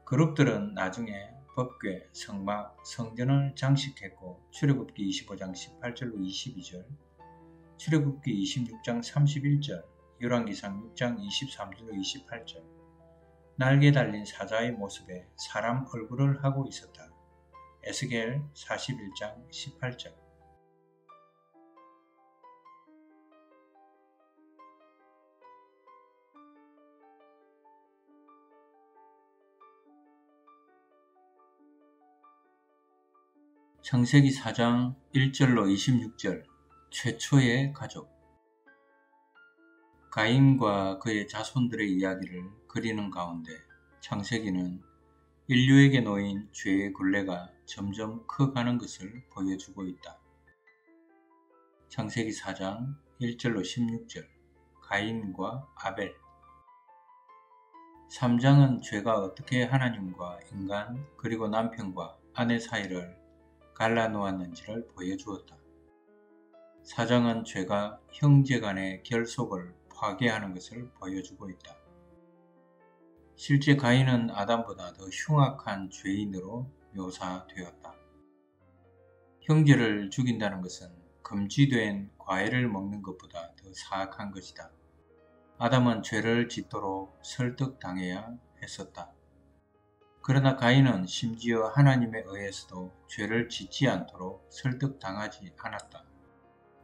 그룹들은 나중에 법궤, 성막, 성전을 장식했고 출애굽기 25장 18절로 22절, 출애굽기 26장 31절, 열왕기상 6장 23절로 28절, 날개 달린 사자의 모습에 사람 얼굴을 하고 있었다. 에스겔 41장 18절. 창세기 4장 1절로 26절 최초의 가족 가인과 그의 자손들의 이야기를 그리는 가운데 창세기는 인류에게 놓인 죄의 굴레가 점점 커가는 것을 보여주고 있다. 창세기 4장 1절로 16절 가인과 아벨 3장은 죄가 어떻게 하나님과 인간 그리고 남편과 아내 사이를 갈라놓았는지를 보여주었다. 사장은 죄가 형제 간의 결속을 파괴하는 것을 보여주고 있다. 실제 가인은 아담보다 더 흉악한 죄인으로 묘사되었다. 형제를 죽인다는 것은 금지된 과일을 먹는 것보다 더 사악한 것이다. 아담은 죄를 짓도록 설득당해야 했었다. 그러나 가인은 심지어 하나님에 의해서도 죄를 짓지 않도록 설득당하지 않았다.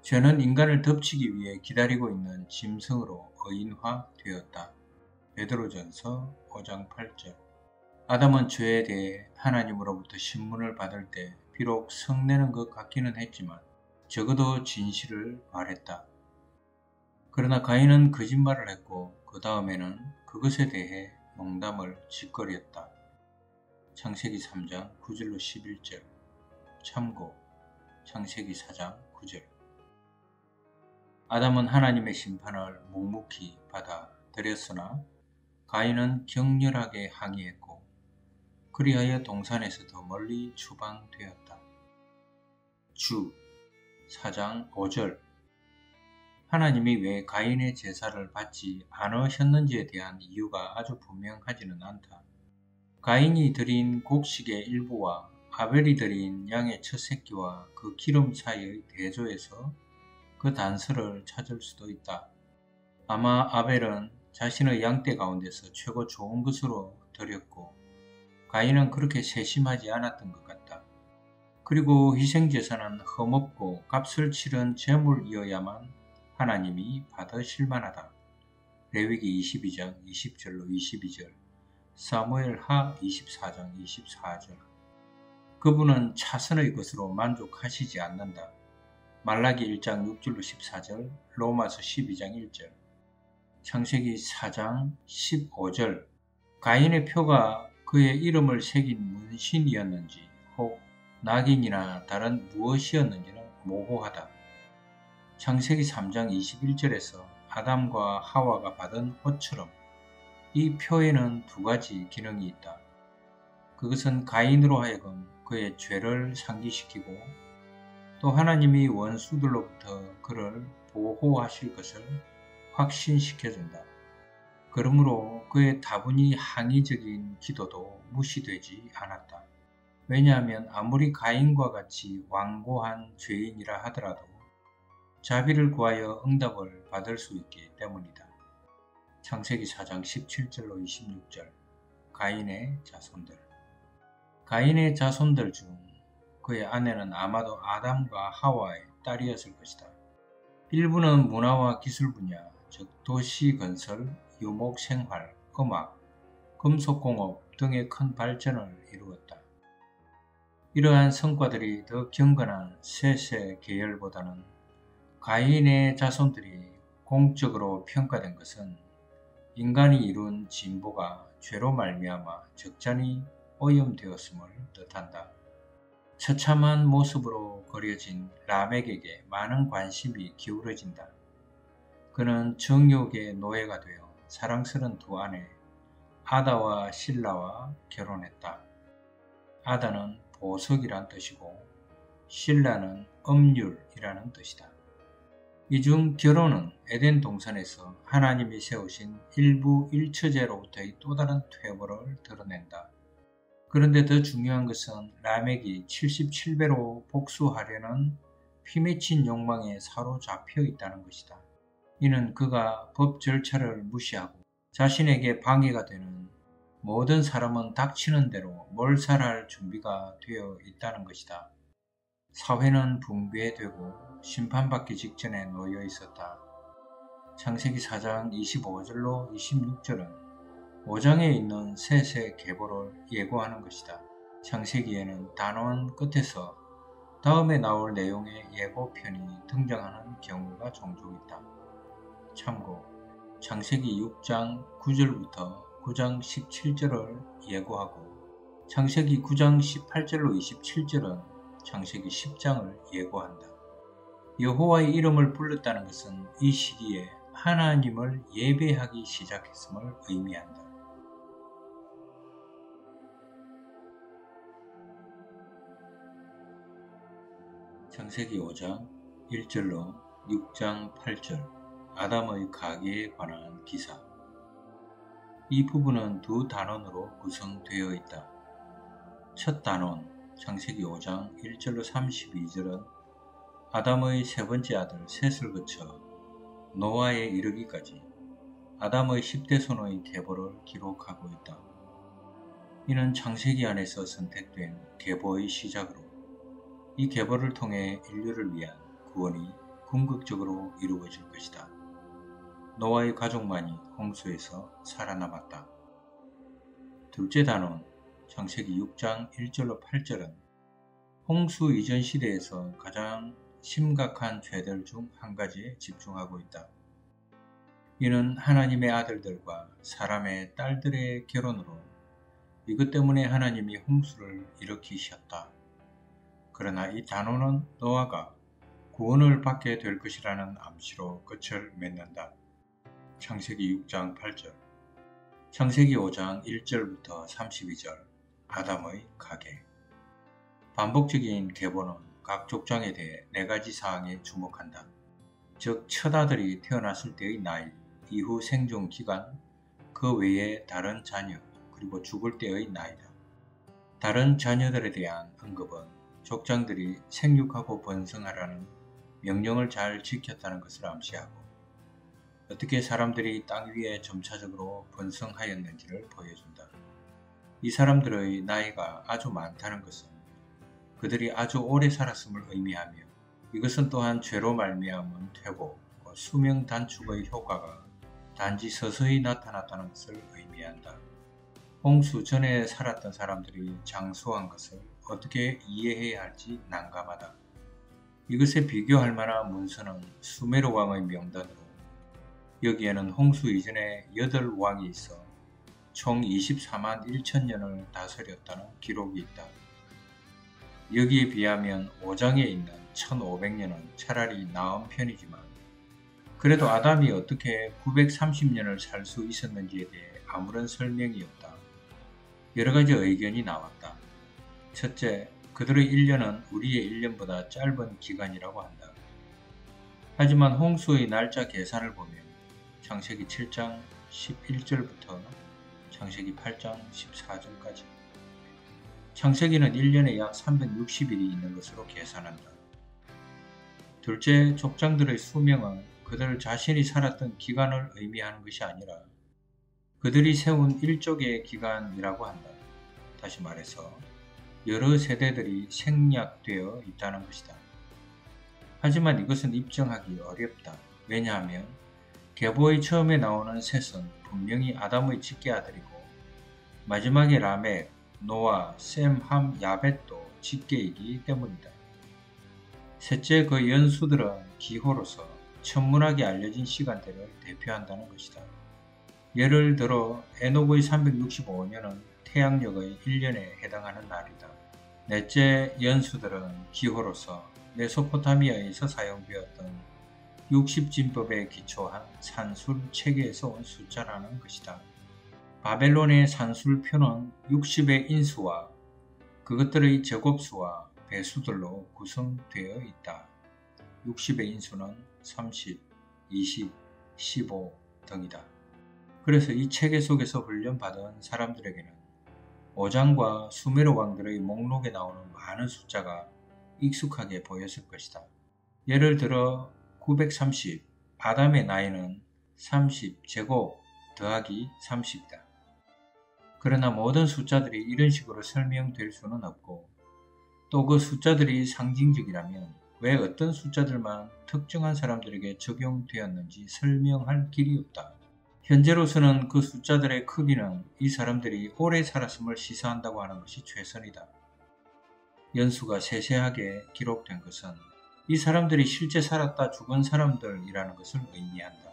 죄는 인간을 덮치기 위해 기다리고 있는 짐승으로 의인화되었다. 베드로전서 5장 8절 아담은 죄에 대해 하나님으로부터 신문을 받을 때 비록 성내는 것 같기는 했지만 적어도 진실을 말했다. 그러나 가인은 거짓말을 했고 그 다음에는 그것에 대해 농담을 짓거렸다. 창세기 3장 9절로 11절 참고 창세기 4장 9절 아담은 하나님의 심판을 묵묵히 받아들였으나 가인은 격렬하게 항의했고 그리하여 동산에서 더 멀리 추방되었다. 주 4장 5절 하나님이 왜 가인의 제사를 받지 않으셨는지에 대한 이유가 아주 분명하지는 않다. 가인이 드린 곡식의 일부와 아벨이 드린 양의 첫 새끼와 그 기름 사이의 대조에서 그 단서를 찾을 수도 있다. 아마 아벨은 자신의 양떼 가운데서 최고 좋은 것으로 드렸고 가인은 그렇게 세심하지 않았던 것 같다. 그리고 희생제사는 험없고 값을 치른 제물이어야만 하나님이 받으실 만하다. 레위기 22장 20절로 22절 사무엘 하 24장 24절 그분은 차선의 것으로 만족하시지 않는다. 말라기 1장 6절로 14절 로마서 12장 1절 창세기 4장 15절 가인의 표가 그의 이름을 새긴 문신이었는지 혹 낙인이나 다른 무엇이었는지는 모호하다. 창세기 3장 21절에서 아담과 하와가 받은 호처럼 이 표에는 두 가지 기능이 있다. 그것은 가인으로 하여금 그의 죄를 상기시키고 또 하나님이 원수들로부터 그를 보호하실 것을 확신시켜준다. 그러므로 그의 다분히 항의적인 기도도 무시되지 않았다. 왜냐하면 아무리 가인과 같이 완고한 죄인이라 하더라도 자비를 구하여 응답을 받을 수 있기 때문이다. 창세기 4장 17절로 26절 가인의 자손들 가인의 자손들 중 그의 아내는 아마도 아담과 하와의 딸이었을 것이다. 일부는 문화와 기술 분야, 즉 도시 건설, 유목 생활, 음악, 금속공업 등의 큰 발전을 이루었다. 이러한 성과들이 더 경건한 셋의 계열보다는 가인의 자손들이 공적으로 평가된 것은 인간이 이룬 진보가 죄로 말미암아 적잖이 오염되었음을 뜻한다. 처참한 모습으로 그려진 라멕에게 많은 관심이 기울어진다. 그는 정욕의 노예가 되어 사랑스런 두 아내 아다와 신라와 결혼했다. 아다는 보석이란 뜻이고 신라는 음률이라는 뜻이다. 이 중 결혼은 에덴 동산에서 하나님이 세우신 일부 일처제로부터의 또 다른 퇴보를 드러낸다. 그런데 더 중요한 것은 라멕이 77배로 복수하려는 피맺힌 욕망에 사로잡혀 있다는 것이다. 이는 그가 법 절차를 무시하고 자신에게 방해가 되는 모든 사람은 닥치는 대로 몰살할 준비가 되어 있다는 것이다. 사회는 붕괴되고 심판받기 직전에 놓여 있었다. 창세기 4장 25절로 26절은 5장에 있는 셋의 계보를 예고하는 것이다. 창세기에는 단원 끝에서 다음에 나올 내용의 예고편이 등장하는 경우가 종종 있다. 참고 창세기 6장 9절부터 9장 17절을 예고하고 창세기 9장 18절로 27절은 창세기 10장을 예고한다. 여호와의 이름을 불렀다는 것은 이 시기에 하나님을 예배하기 시작했음을 의미한다. 창세기 5장 1절로 6장 8절 아담의 가계에 관한 기사 이 부분은 두 단원으로 구성되어 있다. 첫 단원 창세기 5장 1절로 32절은 아담의 세 번째 아들 셋을 거쳐 노아에 이르기까지 아담의 10대 손의 계보를 기록하고 있다. 이는 창세기 안에서 선택된 계보의 시작으로 이 개발을 통해 인류를 위한 구원이 궁극적으로 이루어질 것이다. 노아의 가족만이 홍수에서 살아남았다. 둘째 단원 창세기 6장 1절로 8절은 홍수 이전 시대에서 가장 심각한 죄들 중 한 가지에 집중하고 있다. 이는 하나님의 아들들과 사람의 딸들의 결혼으로 이것 때문에 하나님이 홍수를 일으키셨다. 그러나 이 단어는 노아가 구원을 받게 될 것이라는 암시로 끝을 맺는다. 창세기 6장 8절 창세기 5장 1절부터 32절 아담의 가계 반복적인 계보는 각 족장에 대해 네 가지 사항에 주목한다. 즉, 첫 아들이 태어났을 때의 나이, 이후 생존 기간, 그 외에 다른 자녀, 그리고 죽을 때의 나이다. 다른 자녀들에 대한 언급은 족장들이 생육하고 번성하라는 명령을 잘 지켰다는 것을 암시하고 어떻게 사람들이 땅 위에 점차적으로 번성하였는지를 보여준다. 이 사람들의 나이가 아주 많다는 것은 그들이 아주 오래 살았음을 의미하며 이것은 또한 죄로 말미암은 퇴보, 수명 단축의 효과가 단지 서서히 나타났다는 것을 의미한다. 홍수 전에 살았던 사람들이 장수한 것을 어떻게 이해해야 할지 난감하다. 이것에 비교할 만한 문서는 수메르 왕의 명단으로 여기에는 홍수 이전에 8왕이 있어 총 24만 1천 년을 다스렸다는 기록이 있다. 여기에 비하면 5장에 있는 1500년은 차라리 나은 편이지만 그래도 아담이 어떻게 930년을 살 수 있었는지에 대해 아무런 설명이 없다. 여러 가지 의견이 나왔다. 첫째, 그들의 1년은 우리의 1년보다 짧은 기간이라고 한다. 하지만 홍수의 날짜 계산을 보면 창세기 7장 11절부터 창세기 8장 14절까지 창세기는 1년에 약 360일이 있는 것으로 계산한다. 둘째, 족장들의 수명은 그들 자신이 살았던 기간을 의미하는 것이 아니라 그들이 세운 일족의 기간이라고 한다. 다시 말해서 여러 세대들이 생략되어 있다는 것이다. 하지만 이것은 입증하기 어렵다. 왜냐하면 계보의 처음에 나오는 셋은 분명히 아담의 직계 아들이고 마지막에 라멕, 노아, 셈, 함, 야벳도 직계이기 때문이다. 셋째 그 연수들은 기호로서 천문학에 알려진 시간대를 대표한다는 것이다. 예를 들어 에녹의 365년은 태양력의 1년에 해당하는 날이다. 넷째 연수들은 기호로서 메소포타미아에서 사용되었던 60진법에 기초한 산술 체계에서 온 숫자라는 것이다. 바벨론의 산술표는 60의 인수와 그것들의 제곱수와 배수들로 구성되어 있다. 60의 인수는 30, 20, 15 등이다. 그래서 이 체계 속에서 훈련받은 사람들에게는 오장과 수메르 왕들의 목록에 나오는 많은 숫자가 익숙하게 보였을 것이다. 예를 들어 930, 아담의 나이는 30 제곱 더하기 30이다. 그러나 모든 숫자들이 이런 식으로 설명될 수는 없고 또 그 숫자들이 상징적이라면 왜 어떤 숫자들만 특정한 사람들에게 적용되었는지 설명할 길이 없다. 현재로서는 그 숫자들의 크기는 이 사람들이 오래 살았음을 시사한다고 하는 것이 최선이다. 연수가 세세하게 기록된 것은 이 사람들이 실제 살았다 죽은 사람들이라는 것을 의미한다.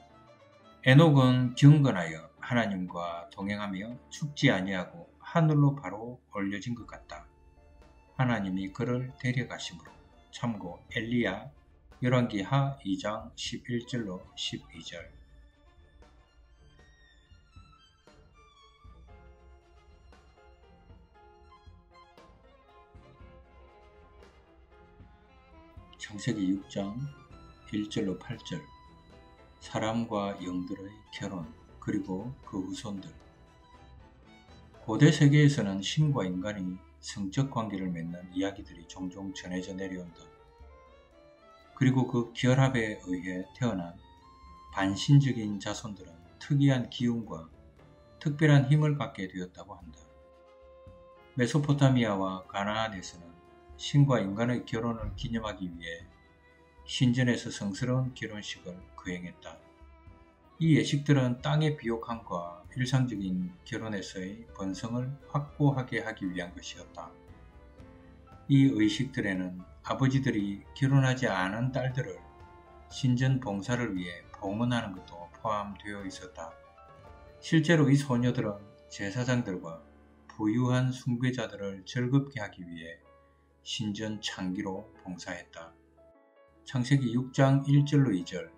에녹은 경건하여 하나님과 동행하며 죽지 아니하고 하늘로 바로 올려진 것 같다. 하나님이 그를 데려가심으로 참고 엘리야 열왕기하 2장 11절로 12절 창세기 6장 1절로 8절 사람과 영들의 결혼 그리고 그 후손들 고대 세계에서는 신과 인간이 성적 관계를 맺는 이야기들이 종종 전해져 내려온다. 그리고 그 결합에 의해 태어난 반신적인 자손들은 특이한 기운과 특별한 힘을 갖게 되었다고 한다. 메소포타미아와 가나안에서는 신과 인간의 결혼을 기념하기 위해 신전에서 성스러운 결혼식을 거행했다. 이 예식들은 땅의 비옥함과 일상적인 결혼에서의 번성을 확고하게 하기 위한 것이었다. 이 의식들에는 아버지들이 결혼하지 않은 딸들을 신전 봉사를 위해 봉헌하는 것도 포함되어 있었다. 실제로 이 소녀들은 제사장들과 부유한 숭배자들을 즐겁게 하기 위해 신전 창기로 봉사했다. 창세기 6장 1절로 2절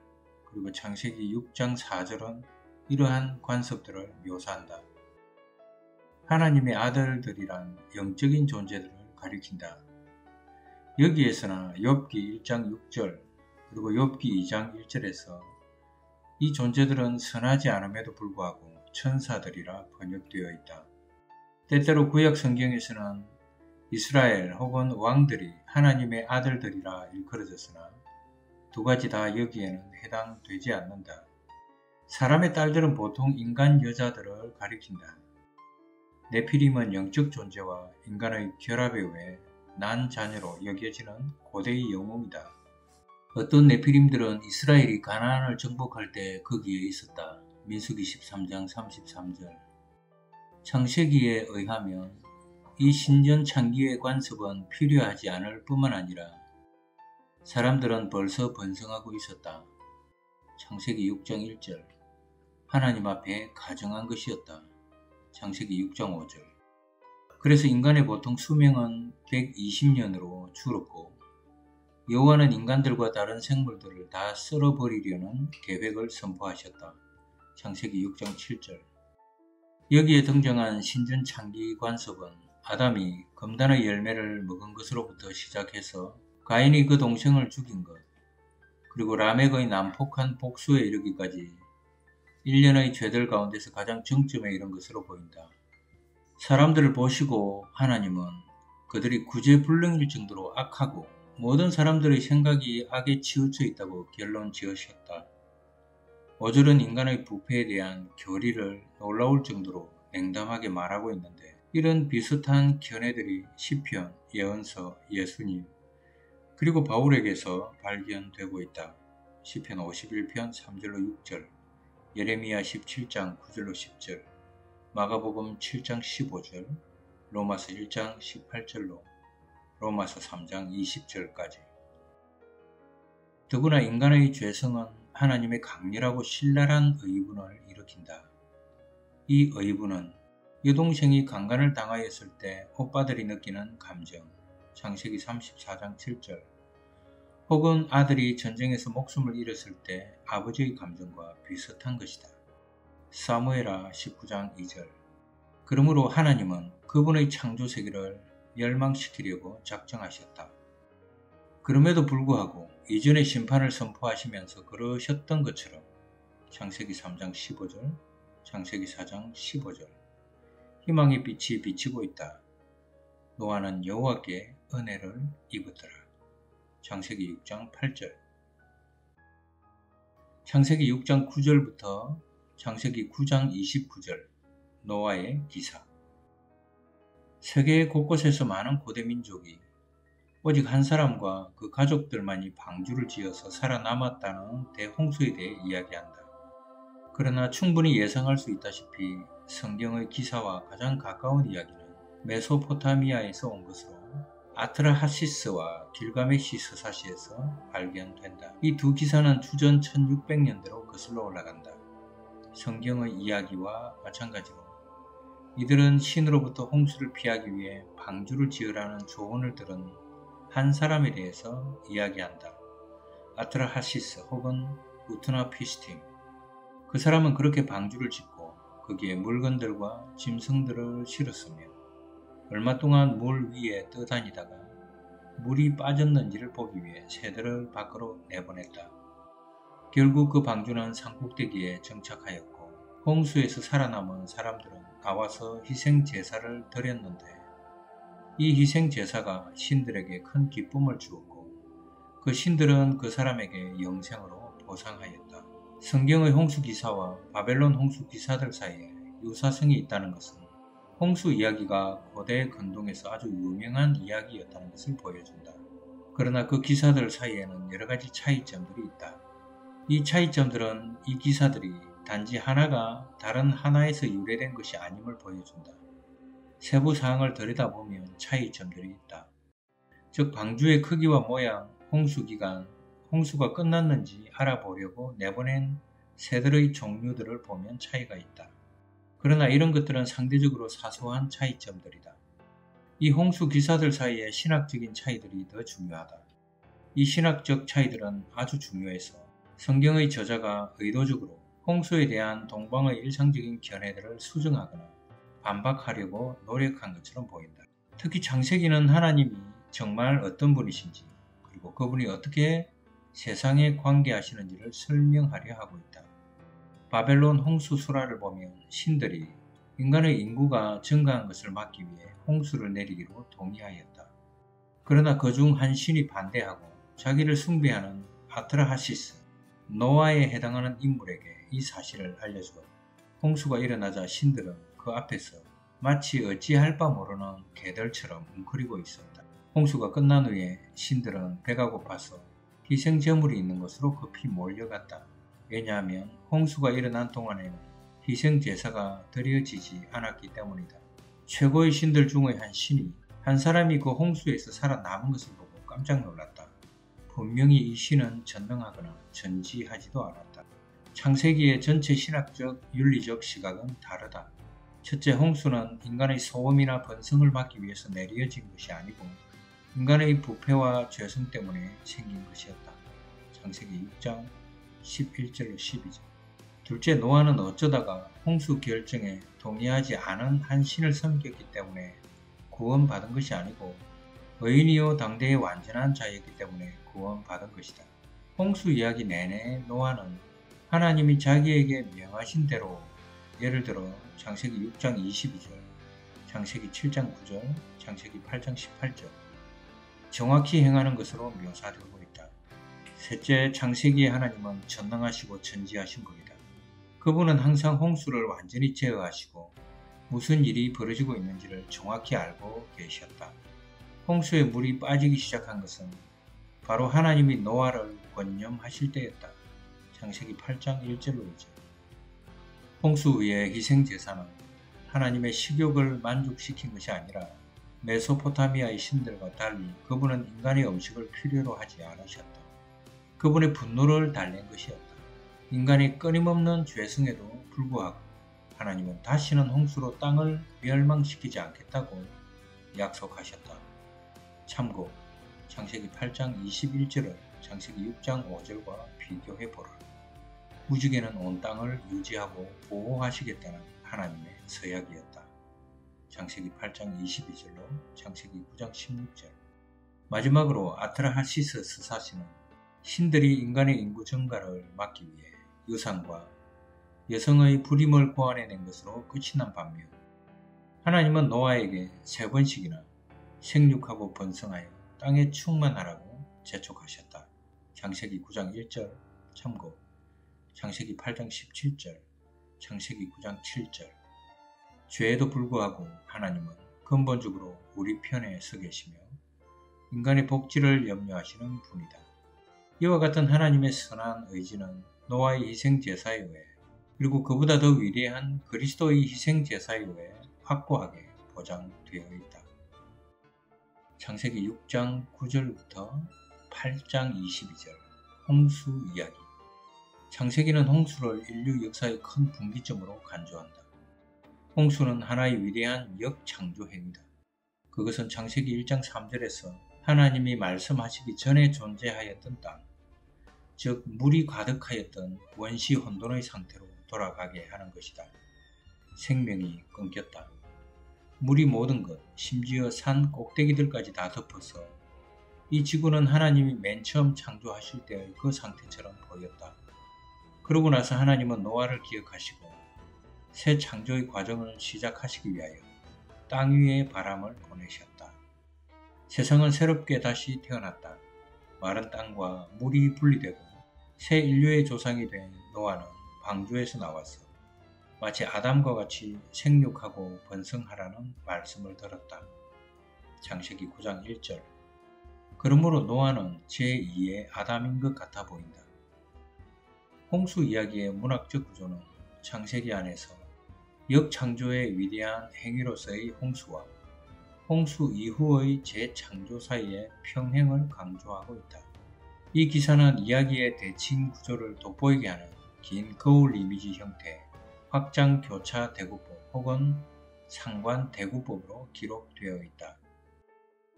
그리고 창세기 6장 4절은 이러한 관습들을 묘사한다. 하나님의 아들들이란 영적인 존재들을 가리킨다. 여기에서는 욥기 1장 6절 그리고 욥기 2장 1절에서 이 존재들은 선하지 않음에도 불구하고 천사들이라 번역되어 있다. 때때로 구약 성경에서는 이스라엘 혹은 왕들이 하나님의 아들들이라 일컬어졌으나 두 가지 다 여기에는 해당되지 않는다. 사람의 딸들은 보통 인간 여자들을 가리킨다. 네피림은 영적 존재와 인간의 결합에 의해 난 자녀로 여겨지는 고대의 영웅이다. 어떤 네피림들은 이스라엘이 가나안을 정복할 때 거기에 있었다. 민수기 13장 33절 창세기에 의하면 이 신전 창기의 관습은 필요하지 않을 뿐만 아니라 사람들은 벌써 번성하고 있었다. 창세기 6장 1절 하나님 앞에 가정한 것이었다. 창세기 6장 5절 그래서 인간의 보통 수명은 120년으로 줄었고 여호와는 인간들과 다른 생물들을 다 썰어버리려는 계획을 선포하셨다. 창세기 6장 7절 여기에 등장한 신전 창기 관습은 아담이 검단의 열매를 먹은 것으로부터 시작해서 가인이 그 동생을 죽인 것, 그리고 라멕의 난폭한 복수에 이르기까지 1년의 죄들 가운데서 가장 정점에 이른 것으로 보인다. 사람들을 보시고 하나님은 그들이 구제불능일 정도로 악하고 모든 사람들의 생각이 악에 치우쳐 있다고 결론 지으셨다. 어절은 인간의 부패에 대한 교리를 놀라울 정도로 냉담하게 말하고 있는데 이런 비슷한 견해들이 시편, 예언서, 예수님, 그리고 바울에게서 발견되고 있다. 시편 51편 3절로 6절, 예레미야 17장 9절로 10절, 마가복음 7장 15절, 로마서 1장 18절로 로마서 3장 20절까지. 더구나 인간의 죄성은 하나님의 강렬하고 신랄한 의분을 일으킨다. 이 의분은 여동생이 강간을 당하였을 때 오빠들이 느끼는 감정, 창세기 34장 7절, 혹은 아들이 전쟁에서 목숨을 잃었을 때 아버지의 감정과 비슷한 것이다. 사무에라 19장 2절. 그러므로 하나님은 그분의 창조 세계를 멸망시키려고 작정하셨다. 그럼에도 불구하고 이전의 심판을 선포하시면서 그러셨던 것처럼 창세기 3장 15절, 창세기 4장 15절 희망의 빛이 비치고 있다. 노아는 여호와께 은혜를 입었더라. 창세기 6장 8절 창세기 6장 9절부터 창세기 9장 29절 노아의 기사 세계 곳곳에서 많은 고대 민족이 오직 한 사람과 그 가족들만이 방주를 지어서 살아남았다는 대홍수에 대해 이야기한다. 그러나 충분히 예상할 수 있다시피 성경의 기사와 가장 가까운 이야기는 메소포타미아에서 온 것으로 아트라하시스와 길가메시 서사시에서 발견된다. 이 두 기사는 주전 1600년대로 거슬러 올라간다. 성경의 이야기와 마찬가지로 이들은 신으로부터 홍수를 피하기 위해 방주를 지으라는 조언을 들은 한 사람에 대해서 이야기한다. 아트라하시스 혹은 우트나 피스팀. 그 사람은 그렇게 방주를 짓고 거기에 물건들과 짐승들을 실었으며 얼마 동안 물 위에 떠다니다가 물이 빠졌는지를 보기 위해 새들을 밖으로 내보냈다. 결국 그 방주는 산꼭대기에 정착하였고 홍수에서 살아남은 사람들은 나와서 희생 제사를 드렸는데 이 희생 제사가 신들에게 큰 기쁨을 주었고 그 신들은 그 사람에게 영생으로 보상하였다. 성경의 홍수 기사와 바벨론 홍수 기사들 사이에 유사성이 있다는 것은 홍수 이야기가 고대 근동에서 아주 유명한 이야기였다는 것을 보여준다. 그러나 그 기사들 사이에는 여러 가지 차이점들이 있다. 이 차이점들은 이 기사들이 단지 하나가 다른 하나에서 유래된 것이 아님을 보여준다. 세부 사항을 들여다보면 차이점들이 있다. 즉 방주의 크기와 모양, 홍수 기간, 홍수가 끝났는지 알아보려고 내보낸 새들의 종류들을 보면 차이가 있다. 그러나 이런 것들은 상대적으로 사소한 차이점들이다. 이 홍수 기사들 사이의 신학적인 차이들이 더 중요하다. 이 신학적 차이들은 아주 중요해서 성경의 저자가 의도적으로 홍수에 대한 동방의 일상적인 견해들을 수정하거나 반박하려고 노력한 것처럼 보인다. 특히 창세기는 하나님이 정말 어떤 분이신지 그리고 그분이 어떻게 세상에 관계하시는지를 설명하려 하고 있다. 바벨론 홍수 수라를 보면 신들이 인간의 인구가 증가한 것을 막기 위해 홍수를 내리기로 동의하였다. 그러나 그 중 한 신이 반대하고 자기를 숭배하는 아트라하시스, 노아에 해당하는 인물에게 이 사실을 알려주어 홍수가 일어나자 신들은 그 앞에서 마치 어찌할 바 모르는 개들처럼 웅크리고 있었다. 홍수가 끝난 후에 신들은 배가 고파서 희생제물이 있는 곳으로 급히 몰려갔다. 왜냐하면 홍수가 일어난 동안에는 희생제사가 드려지지 않았기 때문이다. 최고의 신들 중의 한 신이 한 사람이 그 홍수에서 살아남은 것을 보고 깜짝 놀랐다. 분명히 이 신은 전능하거나 전지하지도 않았다. 창세기의 전체 신학적, 윤리적 시각은 다르다. 첫째, 홍수는 인간의 소음이나 번성을 막기 위해서 내려진 것이 아니고 인간의 부패와 죄성 때문에 생긴 것이었다. 창세기 6장 11절로 12절. 둘째, 노아는 어쩌다가 홍수 결정에 동의하지 않은 한 신을 섬겼기 때문에 구원받은 것이 아니고 의인이요 당대의 완전한 자였기 때문에 구원받은 것이다. 홍수 이야기 내내 노아는 하나님이 자기에게 명하신 대로 예를 들어 창세기 6장 22절, 창세기 7장 9절, 창세기 8장 18절 정확히 행하는 것으로 묘사되고 있다. 셋째 창세기의 하나님은 전능하시고 전지하신 분이다. 그분은 항상 홍수를 완전히 제어하시고 무슨 일이 벌어지고 있는지를 정확히 알고 계셨다. 홍수에 물이 빠지기 시작한 것은 바로 하나님이 노아를 권념하실 때였다. 창세기 8장 1절로 2절. 홍수 위에 희생제사는 하나님의 식욕을 만족시킨 것이 아니라 메소포타미아의 신들과 달리 그분은 인간의 음식을 필요로 하지 않으셨다. 그분의 분노를 달랜 것이었다. 인간의 끊임없는 죄성에도 불구하고 하나님은 다시는 홍수로 땅을 멸망시키지 않겠다고 약속하셨다. 참고 창세기 8장 21절을 창세기 6장 5절과 비교해 보라. 무지개는 온 땅을 유지하고 보호하시겠다는 하나님의 서약이었다. 창세기 8장 22절로 창세기 9장 16절. 마지막으로 아트라하시스 스사시는 신들이 인간의 인구 증가를 막기 위해 유산과 여성의 불임을 고안해낸 것으로 끝이 난 반면 하나님은 노아에게 세 번씩이나 생육하고 번성하여 땅에 충만하라고 재촉하셨다. 창세기 9장 1절 참고 창세기 8장 17절 창세기 9장 7절 죄에도 불구하고 하나님은 근본적으로 우리 편에 서 계시며 인간의 복지를 염려하시는 분이다. 이와 같은 하나님의 선한 의지는 노아의 희생제사에 의해 그리고 그보다 더 위대한 그리스도의 희생제사에 의해 확고하게 보장되어 있다. 창세기 6장 9절부터 8장 22절 홍수 이야기 창세기는 홍수를 인류 역사의 큰 분기점으로 간주한다. 홍수는 하나의 위대한 역창조 행위다. 그것은 창세기 1장 3절에서 하나님이 말씀하시기 전에 존재하였던 땅, 즉 물이 가득하였던 원시 혼돈의 상태로 돌아가게 하는 것이다. 생명이 끊겼다. 물이 모든 것, 심지어 산 꼭대기들까지 다 덮어서 이 지구는 하나님이 맨 처음 창조하실 때의 그 상태처럼 보였다. 그러고 나서 하나님은 노아를 기억하시고 새 창조의 과정을 시작하시기 위하여 땅 위에 바람을 보내셨다. 세상은 새롭게 다시 태어났다. 마른 땅과 물이 분리되고 새 인류의 조상이 된 노아는 방주에서 나와서 마치 아담과 같이 생육하고 번성하라는 말씀을 들었다. 장세기 9장 1절 그러므로 노아는 제2의 아담인 것 같아 보인다. 홍수 이야기의 문학적 구조는 창세기 안에서 역창조의 위대한 행위로서의 홍수와 홍수 이후의 재창조 사이의 평행을 강조하고 있다. 이 기사는 이야기의 대칭 구조를 돋보이게 하는 긴 거울 이미지 형태 확장 교차 대구법 혹은 상관 대구법으로 기록되어 있다.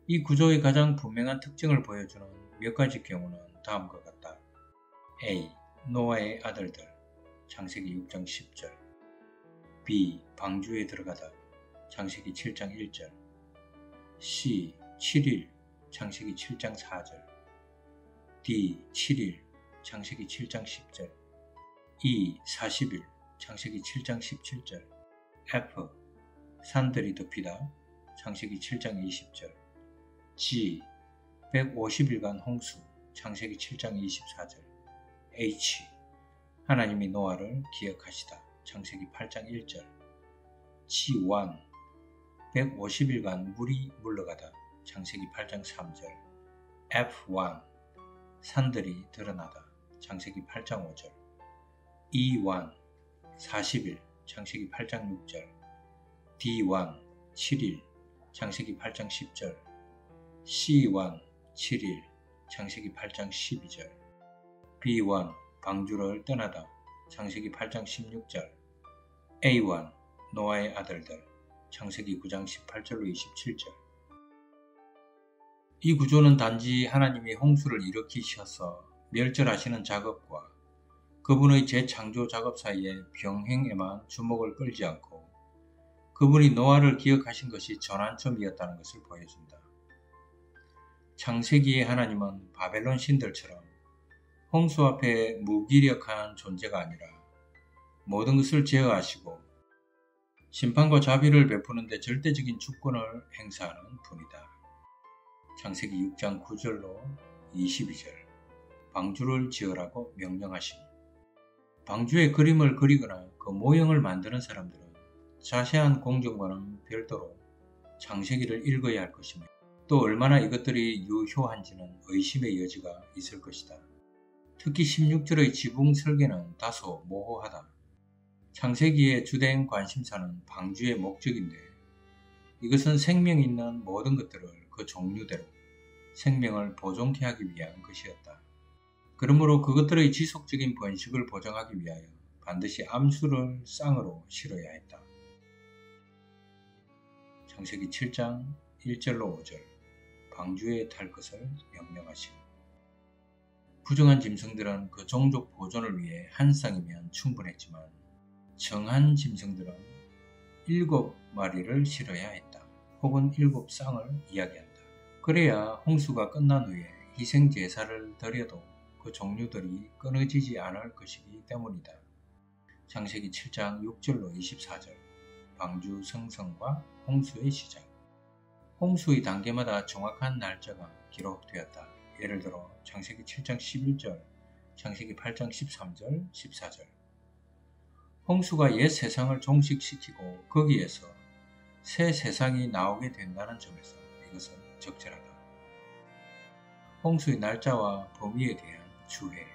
이 구조의 가장 분명한 특징을 보여주는 몇 가지 경우는 다음과 같다. A. 노아의 아들들 창세기 6장 10절 B. 방주에 들어가다 창세기 7장 1절 C. 7일 창세기 7장 4절 D. 7일 창세기 7장 10절 E. 40일 창세기 7장 17절 F. 산들이 덮이다 창세기 7장 20절 G. 150일간 홍수 창세기 7장 24절 H. 하나님이 노아를 기억하시다 창세기 8장 1절. G1. 150일간 물이 물러가다. 창세기 8장 3절. F1. 산들이 드러나다. 창세기 8장 5절. E1. 40일. 창세기 8장 6절. D1 7일. 창세기 8장 10절. C1 7일. 창세기 8장 12절. B1 방주를 떠나다. 창세기 8장 16절 A1 노아의 아들들 창세기 9장 18절로 27절 이 구조는 단지 하나님이 홍수를 일으키셔서 멸절하시는 작업과 그분의 재창조 작업 사이의 병행에만 주목을 끌지 않고 그분이 노아를 기억하신 것이 전환점이었다는 것을 보여준다. 창세기의 하나님은 바벨론 신들처럼 홍수 앞에 무기력한 존재가 아니라 모든 것을 제어하시고 심판과 자비를 베푸는데 절대적인 주권을 행사하는 분이다. 창세기 6장 9절로 22절 방주를 지으라고 명령하심 방주의 그림을 그리거나 그 모형을 만드는 사람들은 자세한 공정과는 별도로 창세기를 읽어야 할 것이며 또 얼마나 이것들이 유효한지는 의심의 여지가 있을 것이다. 특히 16절의 지붕 설계는 다소 모호하다. 창세기의 주된 관심사는 방주의 목적인데 이것은 생명 있는 모든 것들을 그 종류대로 생명을 보존케 하기 위한 것이었다. 그러므로 그것들의 지속적인 번식을 보장하기 위하여 반드시 암수를 쌍으로 실어야 했다. 창세기 7장 1절로 5절 방주에 탈 것을 명령하시고 부정한 짐승들은 그 종족 보존을 위해 한 쌍이면 충분했지만 정한 짐승들은 일곱 마리를 실어야 했다. 혹은 일곱 쌍을 이야기한다. 그래야 홍수가 끝난 후에 희생 제사를 드려도 그 종류들이 끊어지지 않을 것이기 때문이다. 창세기 7장 6절로 24절 방주 성성과 홍수의 시작 홍수의 단계마다 정확한 날짜가 기록되었다. 예를 들어 창세기 7장 11절, 창세기 8장 13절, 14절 홍수가 옛 세상을 종식시키고 거기에서 새 세상이 나오게 된다는 점에서 이것은 적절하다. 홍수의 날짜와 범위에 대한 주해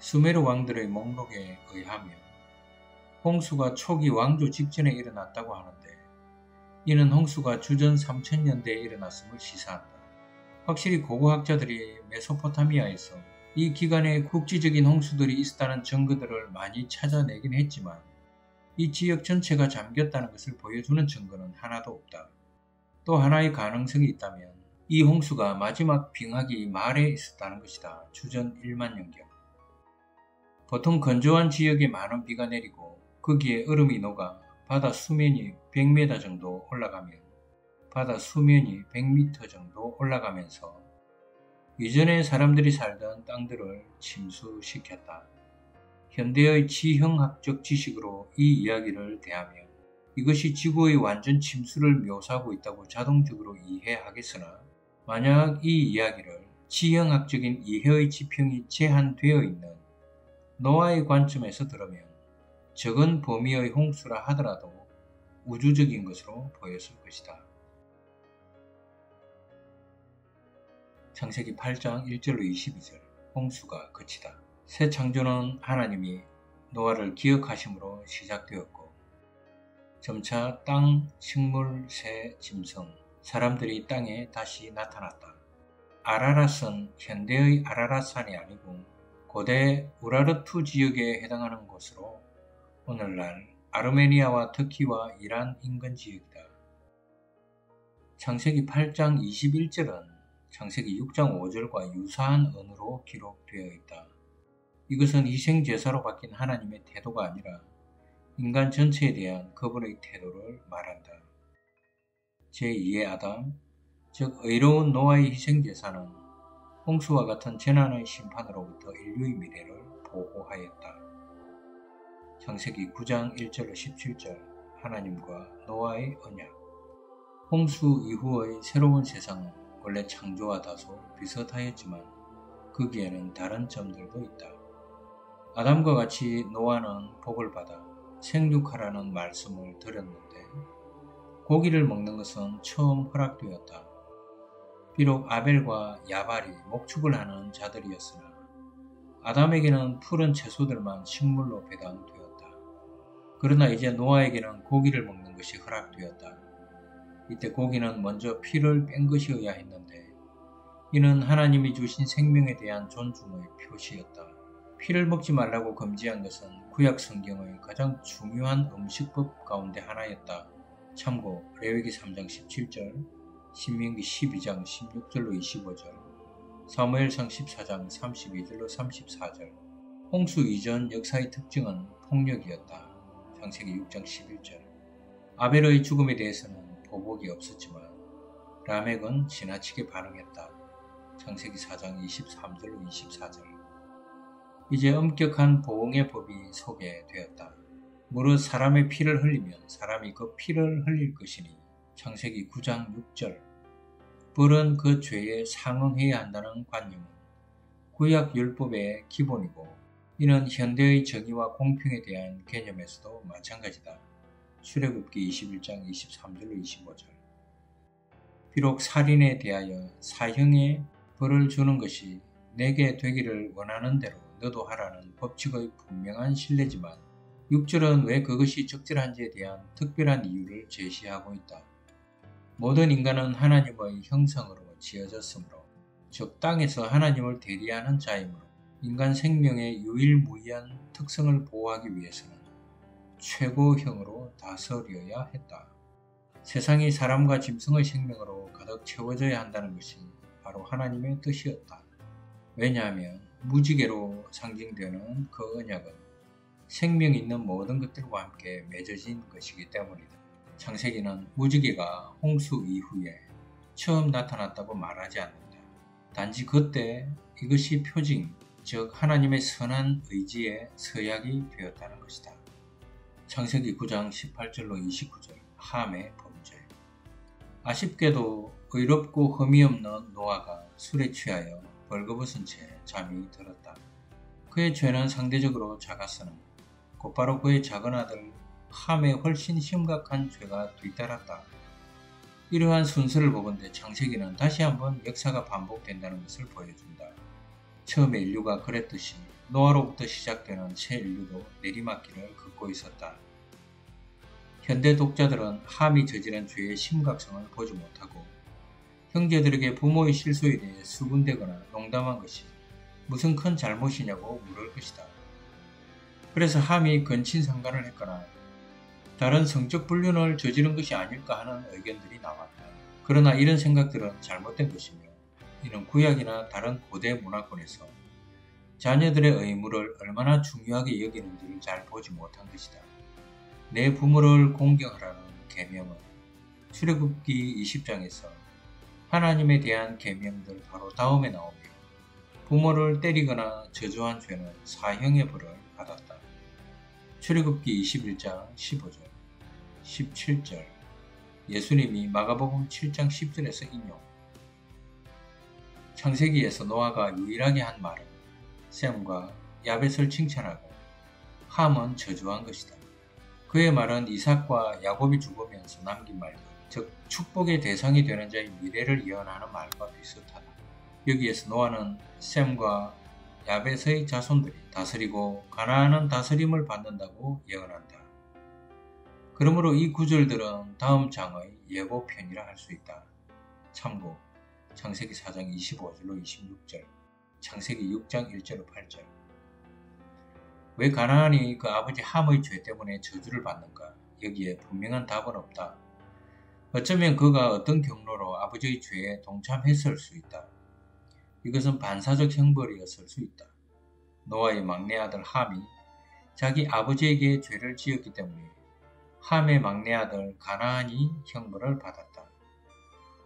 수메르 왕들의 목록에 의하면 홍수가 초기 왕조 직전에 일어났다고 하는데 이는 홍수가 주전 3000년대에 일어났음을 시사한다. 확실히 고고학자들이 메소포타미아에서 이 기간에 국지적인 홍수들이 있었다는 증거들을 많이 찾아내긴 했지만 이 지역 전체가 잠겼다는 것을 보여주는 증거는 하나도 없다. 또 하나의 가능성이 있다면 이 홍수가 마지막 빙하기 말에 있었다는 것이다. 주전 1만 년경. 보통 건조한 지역에 많은 비가 내리고 거기에 얼음이 녹아 바다 수면이 100m 정도 올라가면 바다 수면이 100m 정도 올라가면서 이전에 사람들이 살던 땅들을 침수시켰다. 현대의 지형학적 지식으로 이 이야기를 대하며 이것이 지구의 완전 침수를 묘사하고 있다고 자동적으로 이해하겠으나 만약 이 이야기를 지형학적인 이해의 지평이 제한되어 있는 노아의 관점에서 들으면 적은 범위의 홍수라 하더라도 우주적인 것으로 보였을 것이다. 창세기 8장 1절로 22절 홍수가 그치다. 새 창조는 하나님이 노아를 기억하심으로 시작되었고 점차 땅, 식물, 새, 짐승, 사람들이 땅에 다시 나타났다. 아라랏은 현대의 아라랏산이 아니고 고대 우라르투 지역에 해당하는 곳으로 오늘날 아르메니아와 터키와 이란 인근 지역이다. 창세기 8장 21절은 창세기 6장 5절과 유사한 언어로 기록되어 있다. 이것은 희생제사로 바뀐 하나님의 태도가 아니라 인간 전체에 대한 그분의 태도를 말한다. 제2의 아담, 즉 의로운 노아의 희생제사는 홍수와 같은 재난의 심판으로부터 인류의 미래를 보호하였다. 창세기 9장 1절로 17절 하나님과 노아의 언약 홍수 이후의 새로운 세상은 원래 창조와 다소 비슷하였지만 거기에는 다른 점들도 있다. 아담과 같이 노아는 복을 받아 생육하라는 말씀을 드렸는데 고기를 먹는 것은 처음 허락되었다. 비록 아벨과 야발이 목축을 하는 자들이었으나 아담에게는 푸른 채소들만 식물로 배당되었다. 그러나 이제 노아에게는 고기를 먹는 것이 허락되었다. 이때 고기는 먼저 피를 뺀 것이어야 했는데 이는 하나님이 주신 생명에 대한 존중의 표시였다. 피를 먹지 말라고 금지한 것은 구약 성경의 가장 중요한 음식법 가운데 하나였다. 참고 레위기 3장 17절, 신명기 12장 16절로 25절, 사무엘상 14장 32절로 34절. 홍수 이전 역사의 특징은 폭력이었다. 창세기 6장 11절. 아벨의 죽음에 대해서는 보복이 없었지만 라멕은 지나치게 반응했다. 창세기 4장 23절로 24절 이제 엄격한 보응의 법이 소개되었다. 무릇 사람의 피를 흘리면 사람이 그 피를 흘릴 것이니 창세기 9장 6절 벌은 그 죄에 상응해야 한다는 관념은 구약 율법의 기본이고 이는 현대의 정의와 공평에 대한 개념에서도 마찬가지다. 출애굽기 21장 23절로 25절 비록 살인에 대하여 사형의 벌을 주는 것이 내게 되기를 원하는 대로 너도 하라는 법칙의 분명한 신뢰지만 6절은 왜 그것이 적절한지에 대한 특별한 이유를 제시하고 있다. 모든 인간은 하나님의 형상으로 지어졌으므로 즉 땅에서 하나님을 대리하는 자이므로 인간 생명의 유일무이한 특성을 보호하기 위해서는 최고형으로 다스려야 했다. 세상이 사람과 짐승의 생명으로 가득 채워져야 한다는 것이 바로 하나님의 뜻이었다. 왜냐하면 무지개로 상징되는 그 언약은 생명 있는 모든 것들과 함께 맺어진 것이기 때문이다. 창세기는 무지개가 홍수 이후에 처음 나타났다고 말하지 않는다. 단지 그때 이것이 표징, 즉 하나님의 선한 의지의 서약이 되었다는 것이다. 창세기 9장 18절로 29절 함의 범죄 아쉽게도 의롭고 흠이 없는 노아가 술에 취하여 벌거벗은 채 잠이 들었다. 그의 죄는 상대적으로 작았으나 곧바로 그의 작은 아들 함에 훨씬 심각한 죄가 뒤따랐다. 이러한 순서를 보건대 창세기는 다시 한번 역사가 반복된다는 것을 보여준다. 처음에 인류가 그랬듯이 노아로부터 시작되는 새 인류도 내리막길을 걷고 있었다. 현대 독자들은 함이 저지른 죄의 심각성을 보지 못하고 형제들에게 부모의 실수에 대해 수군대거나 농담한 것이 무슨 큰 잘못이냐고 물을 것이다. 그래서 함이 근친상간을 했거나 다른 성적 불륜을 저지른 것이 아닐까 하는 의견들이 나왔다. 그러나 이런 생각들은 잘못된 것이며 이는 구약이나 다른 고대 문화권에서 자녀들의 의무를 얼마나 중요하게 여기는지를 잘 보지 못한 것이다. 내 부모를 공경하라는 계명은 출애굽기 20장에서 하나님에 대한 계명들 바로 다음에 나오며 부모를 때리거나 저주한 죄는 사형의 벌을 받았다. 출애굽기 21장 15절, 17절 예수님이 마가복음 7장 10절에서 인용 창세기에서 노아가 유일하게 한 말은 샘과 야벳을 칭찬하고 함은 저주한 것이다. 그의 말은 이삭과 야곱이 죽으면서 남긴 말, 즉 축복의 대상이 되는 자의 미래를 예언하는 말과 비슷하다. 여기에서 노아는 샘과 야벳의 자손들이 다스리고 가나안은 다스림을 받는다고 예언한다. 그러므로 이 구절들은 다음 장의 예고편이라 할 수 있다. 참고 창세기 4장 25절로 26절, 창세기 6장 1절로 8절. 왜 가나안이 그 아버지 함의 죄 때문에 저주를 받는가? 여기에 분명한 답은 없다. 어쩌면 그가 어떤 경로로 아버지의 죄에 동참했을 수 있다. 이것은 반사적 형벌이었을 수 있다. 노아의 막내 아들 함이 자기 아버지에게 죄를 지었기 때문에 함의 막내 아들 가나안이 형벌을 받았다.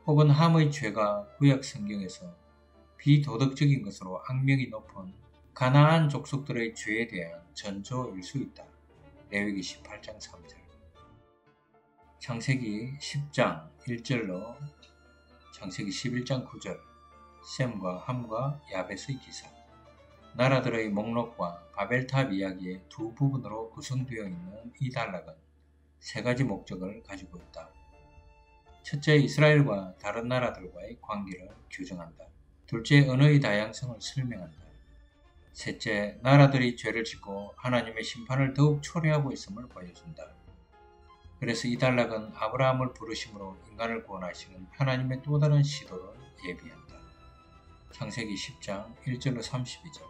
혹은 함의 죄가 구약 성경에서 비도덕적인 것으로 악명이 높은 가나안 족속들의 죄에 대한 전조일 수 있다. 레위기 18장 3절 창세기 10장 1절로 창세기 11장 9절 셈과 함과 야벳의 기사 나라들의 목록과 바벨탑 이야기의 두 부분으로 구성되어 있는 이 단락은 세 가지 목적을 가지고 있다. 첫째, 이스라엘과 다른 나라들과의 관계를 규정한다. 둘째, 언어의 다양성을 설명한다. 셋째, 나라들이 죄를 짓고 하나님의 심판을 더욱 초래하고 있음을 보여준다. 그래서 이 단락은 아브라함을 부르심으로 인간을 구원하시는 하나님의 또 다른 시도를 예비한다. 창세기 10장 1절로 32절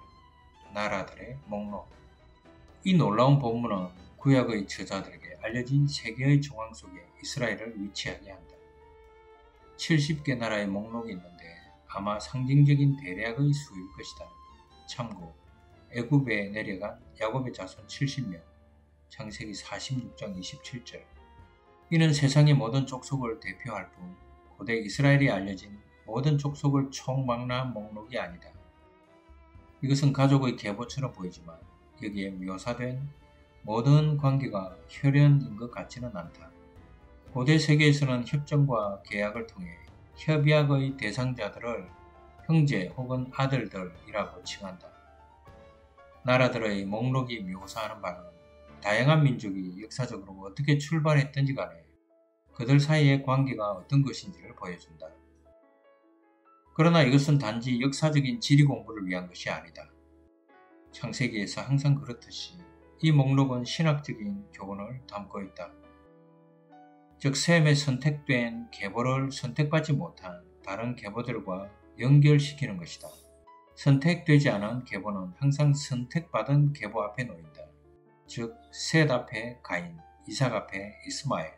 나라들의 목록 이 놀라운 본문은 구약의 저자들에게 알려진 세계의 중앙 속에 이스라엘을 위치하게 한다. 70개 나라의 목록이 있는데 아마 상징적인 대략의 수일 것이다. 참고 애굽에 내려간 야곱의 자손 70명 창세기 46장 27절 이는 세상의 모든 족속을 대표할 뿐 고대 이스라엘이 알려진 모든 족속을 총망라한 목록이 아니다. 이것은 가족의 계보처럼 보이지만 여기에 묘사된 모든 관계가 혈연인 것 같지는 않다. 고대 세계에서는 협정과 계약을 통해 협약의 대상자들을 형제 혹은 아들들이라고 칭한다. 나라들의 목록이 묘사하는 바는 다양한 민족이 역사적으로 어떻게 출발했든지 간에 그들 사이의 관계가 어떤 것인지를 보여준다. 그러나 이것은 단지 역사적인 지리 공부를 위한 것이 아니다. 창세기에서 항상 그렇듯이 이 목록은 신학적인 교훈을 담고 있다. 즉 셈에 선택된 계보를 선택받지 못한 다른 계보들과 연결시키는 것이다. 선택되지 않은 계보는 항상 선택받은 계보 앞에 놓인다. 즉, 셋 앞에 가인, 이삭 앞에 이스마엘,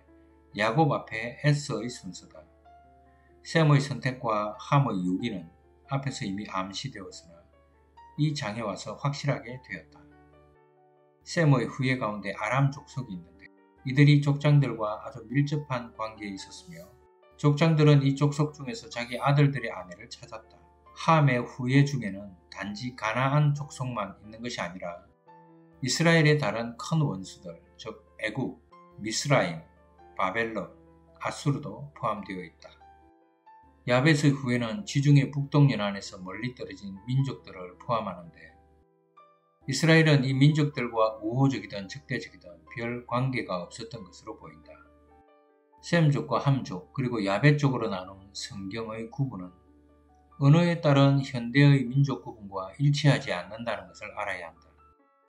야곱 앞에 에스의 순서다. 셈의 선택과 함의 유기는 앞에서 이미 암시되었으나 이 장에 와서 확실하게 되었다. 셈의 후예 가운데 아람 족속이 있는데 이들이 족장들과 아주 밀접한 관계에 있었으며 족장들은 이 족속 중에서 자기 아들들의 아내를 찾았다. 함의 후예 중에는 단지 가나안 족속만 있는 것이 아니라 이스라엘의 다른 큰 원수들, 즉 애굽, 미스라임, 바벨론, 아수르도 포함되어 있다. 야벳의 후예는 지중해 북동 연안에서 멀리 떨어진 민족들을 포함하는데 이스라엘은 이 민족들과 우호적이든 적대적이든 별 관계가 없었던 것으로 보인다. 셈족과 함족 그리고 야벳족으로 나눈 성경의 구분은 언어에 따른 현대의 민족 구분과 일치하지 않는다는 것을 알아야 한다.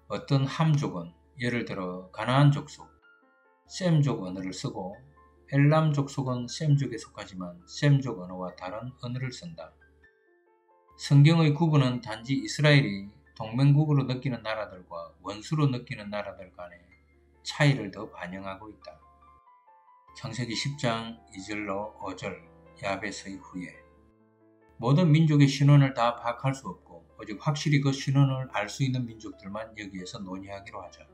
어떤 함족은 예를 들어 가나안 족 속, 셈족 언어를 쓰고 엘람 족 속은 셈족에 속하지만 셈족 언어와 다른 언어를 쓴다. 성경의 구분은 단지 이스라엘이 동맹국으로 느끼는 나라들과 원수로 느끼는 나라들 간의 차이를 더 반영하고 있다. 창세기 10장 2절로 5절 야벳의 후예 모든 민족의 신원을 다 파악할 수 없고 오직 확실히 그 신원을 알 수 있는 민족들만 여기에서 논의하기로 하자.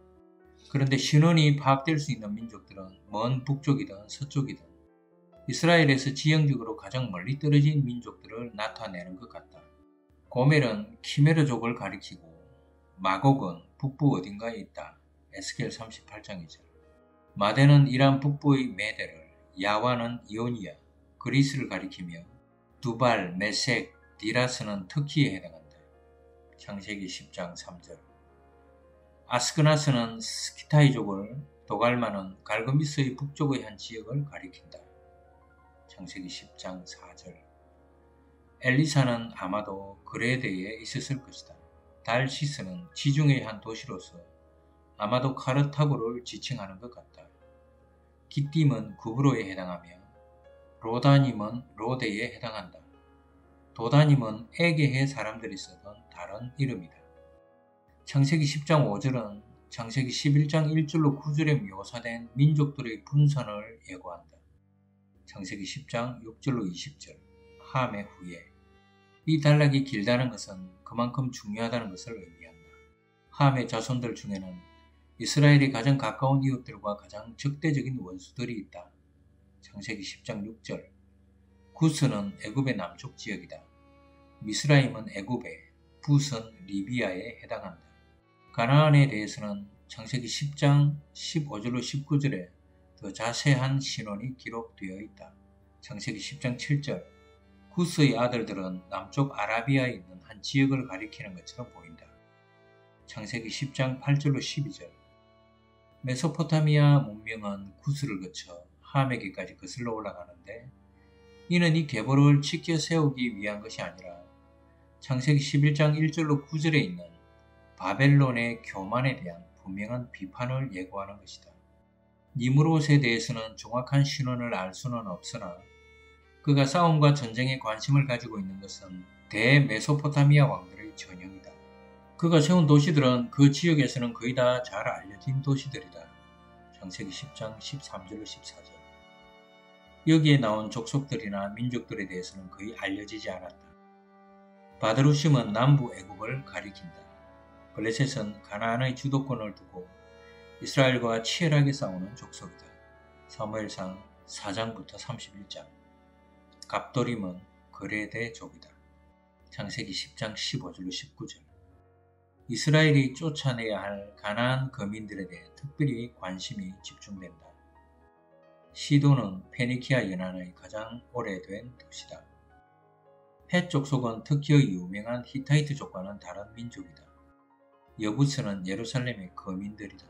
그런데 신원이 파악될 수 있는 민족들은 먼 북쪽이든 서쪽이든 이스라엘에서 지형적으로 가장 멀리 떨어진 민족들을 나타내는 것 같다. 고멜은 키메르족을 가리키고 마곡은 북부 어딘가에 있다. 에스겔 38장이죠. 마데는 이란 북부의 메데를, 야와는 이오니아, 그리스를 가리키며 두발, 메색, 디라스는 터키에 해당한다. 창세기 10장 3절 아스크나스는 스키타이족을, 도갈마는 갈그미스의 북쪽의 한 지역을 가리킨다. 창세기 10장 4절 엘리사는 아마도 그레데에 있었을 것이다. 달시스는 지중해의 한 도시로서 아마도 카르타고를 지칭하는 것 같다. 기띔은 구브로에 해당하며 로다님은 로데에 해당한다. 도다님은 에게해 사람들이 쓰던 다른 이름이다. 창세기 10장 5절은 창세기 11장 1절로 9절에 묘사된 민족들의 분산을 예고한다. 창세기 10장 6절로 20절 함의 후에 이 단락이 길다는 것은 그만큼 중요하다는 것을 의미한다. 함의 자손들 중에는 이스라엘이 가장 가까운 이웃들과 가장 적대적인 원수들이 있다. 창세기 10장 6절 구스는 애굽의 남쪽 지역이다. 미스라임은 애굽에, 붓은 리비아에 해당한다. 가나안에 대해서는 창세기 10장 15절로 19절에 더 자세한 신원이 기록되어 있다. 창세기 10장 7절 구스의 아들들은 남쪽 아라비아에 있는 한 지역을 가리키는 것처럼 보인다. 창세기 10장 8절로 12절 메소포타미아 문명은 구스를 거쳐 함에게까지 거슬러 올라가는데 이는 이 계보를 지켜 세우기 위한 것이 아니라 창세기 11장 1절로 9절에 있는 바벨론의 교만에 대한 분명한 비판을 예고하는 것이다. 니무롯에 대해서는 정확한 신원을 알 수는 없으나 그가 싸움과 전쟁에 관심을 가지고 있는 것은 대메소포타미아 왕들의 전형이다. 그가 세운 도시들은 그 지역에서는 거의 다 잘 알려진 도시들이다. 창세기 10장 13절로 14절 여기에 나온 족속들이나 민족들에 대해서는 거의 알려지지 않았다. 바드루심은 남부 애국을 가리킨다. 블레셋은 가나안의 주도권을 두고 이스라엘과 치열하게 싸우는 족속이다. 사무엘상 4장부터 31장 갑돌임은 거레대족이다. 창세기 10장 15절로 19절 이스라엘이 쫓아내야 할 가나안 거민들에 대해 특별히 관심이 집중된다. 시도는 페니키아 연안의 가장 오래된 도시다. 헷 족 속은 특히 유명한 히타이트족과는 다른 민족이다. 여부스는 예루살렘의 거민들이다.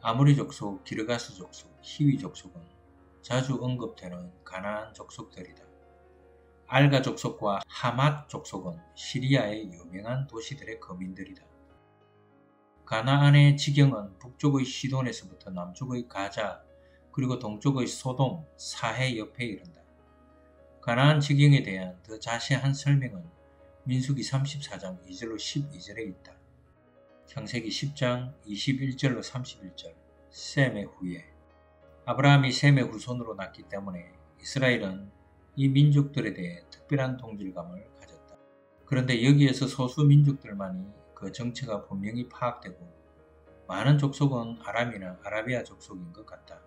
아무리 족 속, 기르가스 족 속, 히위 족 속은 자주 언급되는 가나안 족속들이다. 알가 족속과 하맛 족속은 시리아의 유명한 도시들의 거민들이다. 가나안의 지경은 북쪽의 시돈에서부터 남쪽의 가자 그리고 동쪽의 소돔, 사해 옆에 이른다. 가나안 지경에 대한 더 자세한 설명은 민수기 34장 2절로 12절에 있다. 창세기 10장 21절로 31절 셈의 후예 아브라함이 셈의 후손으로 났기 때문에 이스라엘은 이 민족들에 대해 특별한 동질감을 가졌다. 그런데 여기에서 소수 민족들만이 그 정체가 분명히 파악되고 많은 족속은 아람이나 아라비아 족속인 것 같다.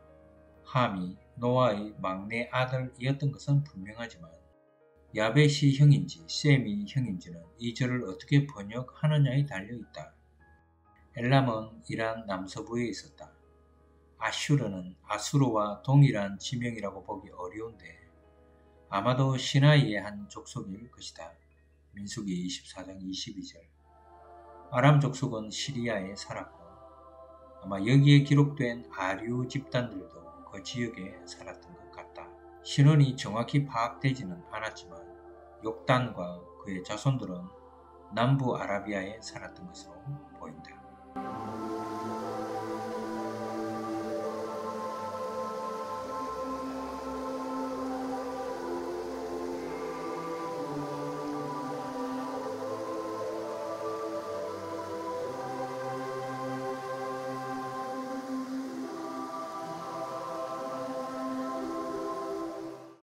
함이 노아의 막내 아들이었던 것은 분명하지만 야벳이 형인지 셈이 형인지는 이 절을 어떻게 번역하느냐에 달려있다. 엘람은 이란 남서부에 있었다. 아슈르는 아수르와 동일한 지명이라고 보기 어려운데 아마도 시나이의 한 족속일 것이다. 민수기 24장 22절 아람 족속은 시리아에 살았고 아마 여기에 기록된 아류 집단들도 그 지역에 살았던 것 같다. 신원이 정확히 파악되지는 않았지만 욕단과 그의 자손들은 남부 아라비아에 살았던 것으로